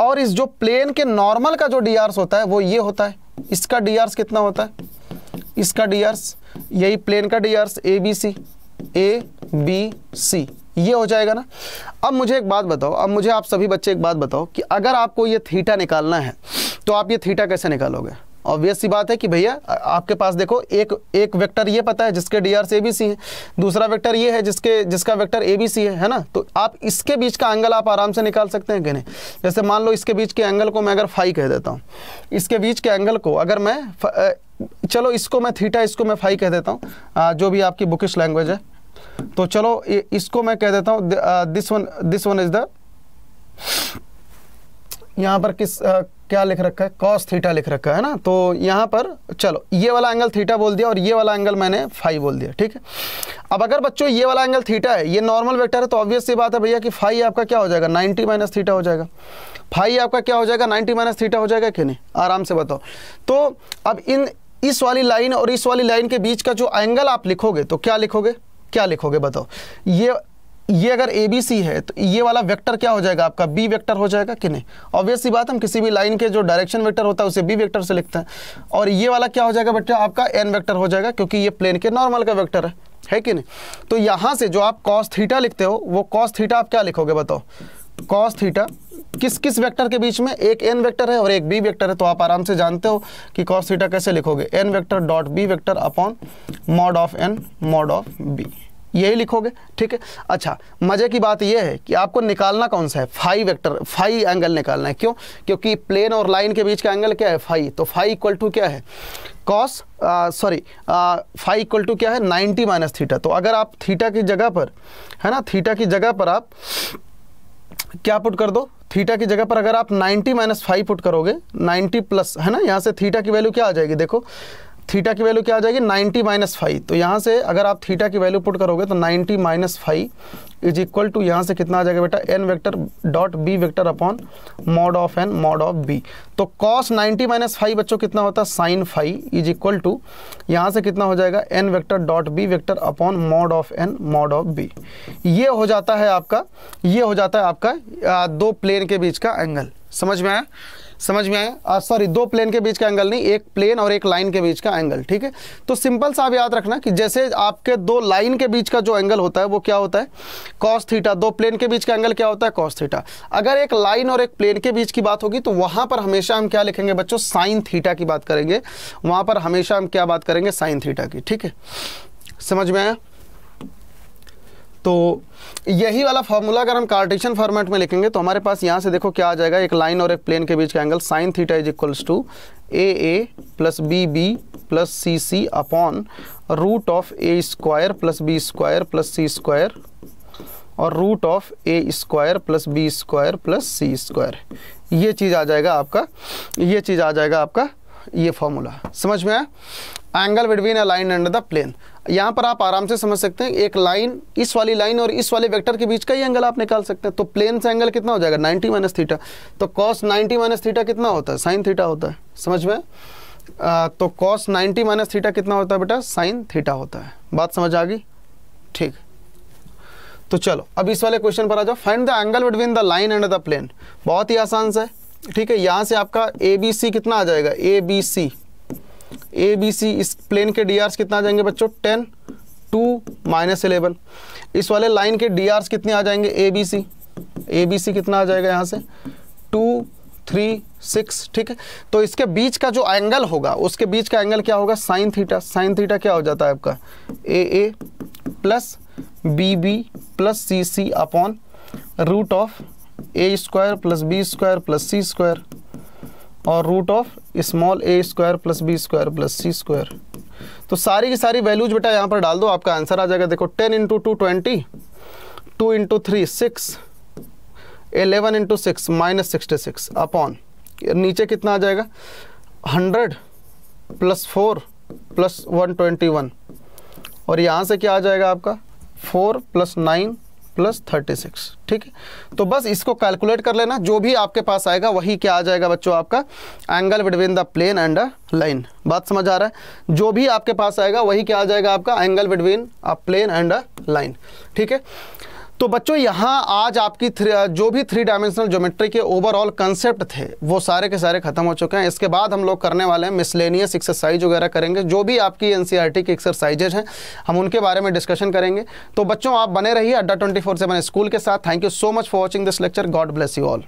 Speaker 1: और इस जो प्लेन के नॉर्मल का जो डी होता है, वो ये होता है। इसका डी कितना होता है? इसका डी यही प्लेन का d a b c a b c ये हो जाएगा ना? अब मुझे एक बात बताओ, अब मुझे आप सभी बच्चे एक बात बताओ कि अगर आपको ये थीटा निकालना है तो आप ये थीटा कैसे निकालोगे? ऑब्वियस सी बात है कि भैया आपके पास देखो, एक एक वेक्टर ये पता है जिसके डी आर से ए बी सी है, दूसरा वेक्टर ये है जिसके, जिसका वेक्टर ए बी सी है है ना? तो आप इसके बीच का एंगल आप आराम से निकाल सकते हैं कि नहीं? जैसे मान लो इसके बीच के एंगल को मैं अगर फाई कह देता हूँ, इसके बीच के एंगल को अगर मैं चलो इसको मैं थीटा इसको मैं फाई कह देता हूँ जो भी आपकी बुकिश लैंग्वेज है। तो चलो इसको मैं कह देता हूँ this one this one is the यहाँ पर किस क्या लिख रखा है? कॉस थीटा लिख रखा है ना? तो यहाँ पर, चलो, ये वाला एंगल थीटा बोल दिया और ये वाला एंगल मैंने फाइव बोल दिया, ठीक है? अब अगर बच्चों, ये वाला एंगल थीटा है, ये नॉर्मल वेक्टर है तो ऑब्वियस सी बात है भैया कि फाइव आपका क्या हो जाएगा? नाइन्टी माइनस थीटा हो जाएगा। फाइव आपका क्या हो जाएगा? नाइन्टी माइनस थीटा हो जाएगा कि नहीं? आराम से बताओ। तो अब इन, इस वाली लाइन और इस वाली लाइन के बीच का जो एंगल आप लिखोगे तो क्या लिखोगे? क्या लिखोगे बताओ? ये ये अगर ए बी सी है तो ये वाला वेक्टर क्या हो जाएगा? आपका बी वेक्टर हो जाएगा कि नहीं? ऑब्वियस सी बात हम किसी भी लाइन के जो डायरेक्शन वेक्टर होता है, उसे बी वेक्टर से लिखते हैं। और ये वाला क्या हो जाएगा बच्चा? आपका एन वेक्टर हो जाएगा, क्योंकि ये प्लेन के नॉर्मल का वेक्टर है। है कि नहीं? तो यहाँ से जो आप कॉस थीटा लिखते हो, वो कॉस थीटा आप क्या लिखोगे बताओ? कॉस थीटा किस किस वेक्टर के बीच में? एक एन वेक्टर है और एक बी वेक्टर है तो आप आराम से जानते हो कि कॉस थीटा कैसे लिखोगे? N vector dot b vector upon mod of n mod of b यही लिखोगे? ठीक है? अच्छा मज़े की बात यह है कि आपको निकालना कौन सा है? फाइव वेक्टर फाइव एंगल निकालना है। क्यों? क्योंकि प्लेन और लाइन के बीच का एंगल क्या है? फाइव तो फाइव इक्वल टू क्या है? Cos sorry five equal to क्या है? नाइन्टी माइनस थीटा तो अगर आप थीटा की जगह पर, है ना? थीटा की जगह पर आप क्या पुट कर दो? थीटा की जगह पर अगर आप 90 माइनस फाइव पुट करोगे 90 प्लस है ना? यहाँ से थीटा की वैल्यू क्या आ जाएगी? देखो थीटा की वैल्यू क्या आ जाएगी? 90 माइनस फाइव। तो यहाँ से अगर आप थीटा की वैल्यू पुट करोगे तो 90 minus five is equal to यहाँ से कितना आ जाएगा बेटा? N vector dot b vector upon mod of n mod of b तो कॉस 90 माइनस फाइव बच्चों कितना होता है? Sine five is equal to यहाँ से कितना हो जाएगा? N vector dot b vector upon mod of n mod of b ये हो जाता है आपका, ये हो जाता है आपका दो प्लेन के बीच का एंगल। समझ में आया? समझ में आया? सॉरी दो प्लेन के बीच का एंगल नहीं, एक प्लेन और एक लाइन के बीच का एंगल ठीक है? तो सिंपल सा आप याद रखना कि जैसे आपके दो लाइन के बीच का जो एंगल होता है, वो क्या होता है? कॉस थीटा दो प्लेन के बीच का एंगल क्या होता है? कॉस थीटा अगर एक लाइन और एक प्लेन के बीच की बात होगी तो वहाँ पर हमेशा हम क्या लिखेंगे बच्चों? साइन थीटा की बात करेंगे। वहाँ पर हमेशा हम क्या बात करेंगे? साइन थीटा की, ठीक है? समझ में आया? तो यही वाला फॉर्मूला अगर हम कार्टेशियन फॉर्मेट में लिखेंगे तो हमारे पास यहाँ से देखो क्या आ जाएगा, एक लाइन और एक प्लेन के बीच का angle sine theta is equals to a a plus b b plus c c upon root of a square plus b square plus c square और root of a square plus b square plus c square ये चीज़ आ जाएगा आपका, ये चीज़ आ जाएगा आपका ये फॉर्मूला समझ में आया? Angle between a line and the plane यहाँ पर आप आराम से समझ सकते हैं एक लाइन इस वाली लाइन और इस वाले वेक्टर के बीच का ही एंगल आप निकाल सकते हैं। तो प्लेन से एंगल कितना हो जाएगा? 90 माइनस थीटा तो कॉस 90 माइनस थीटा कितना होता है? साइन थीटा होता है। समझ में? आ, तो कॉस 90 माइनस थीटा कितना होता है बेटा? साइन थीटा होता है। बात समझ आ गई? ठीक। तो चलो अब इस वाले क्वेश्चन पर आ जाओ। Find the angle between the line and the plane बहुत ही आसान से। ठीक है यहाँ से आपका ए बी सी कितना आ जाएगा? A B C A B C इस प्लेन के डी कितना आ जाएँगे बच्चों? टेन टू माइनस इलेवन इस वाले लाइन के डी कितने आ जाएँगे? A B C A B C कितना आ जाएगा यहाँ से? टू थ्री सिक्स ठीक है? तो इसके बीच का जो एंगल होगा, उसके बीच का एंगल क्या होगा? साइन थीटा साइन थीटा क्या हो जाता है आपका? A a plus b b plus c c upon root of a square plus b square plus c square और root of small a square plus b square plus c square तो सारी की सारी वैल्यूज़ बेटा यहाँ पर डाल दो, आपका आंसर आ जाएगा। देखो ten into two twenty two into three six eleven into six minus sixty six upon नीचे कितना आ जाएगा? Hundred plus four plus one twenty one और यहाँ से क्या आ जाएगा आपका? Four plus nine plus thirty six, ठीक है? तो बस इसको कैलकुलेट कर लेना, जो भी आपके पास आएगा वही क्या आ जाएगा बच्चों आपका? Angle between the plane and a line बात समझ आ रहा है? जो भी आपके पास आएगा वही क्या आ जाएगा आपका? Angle between a plane and a line ठीक है? तो बच्चों, यहाँ आज आपकी जो भी थ्री डायमेंशनल ज्योमेट्री के ओवरऑल कंसेप्ट थे, वो सारे के सारे खत्म हो चुके हैं। इसके बाद हम लोग करने वाले हैं मिसलेनियस एक्सरसाइज वगैरह करेंगे। जो भी आपकी एन की एक्सरसाइजेज हैं, हम उनके बारे में डिस्कशन करेंगे। तो बच्चों, आप बने रहिए अड्डा ट्वेंटी फोर सेवन स्कूल के साथ। Thank you so much for watching this lecture God bless you all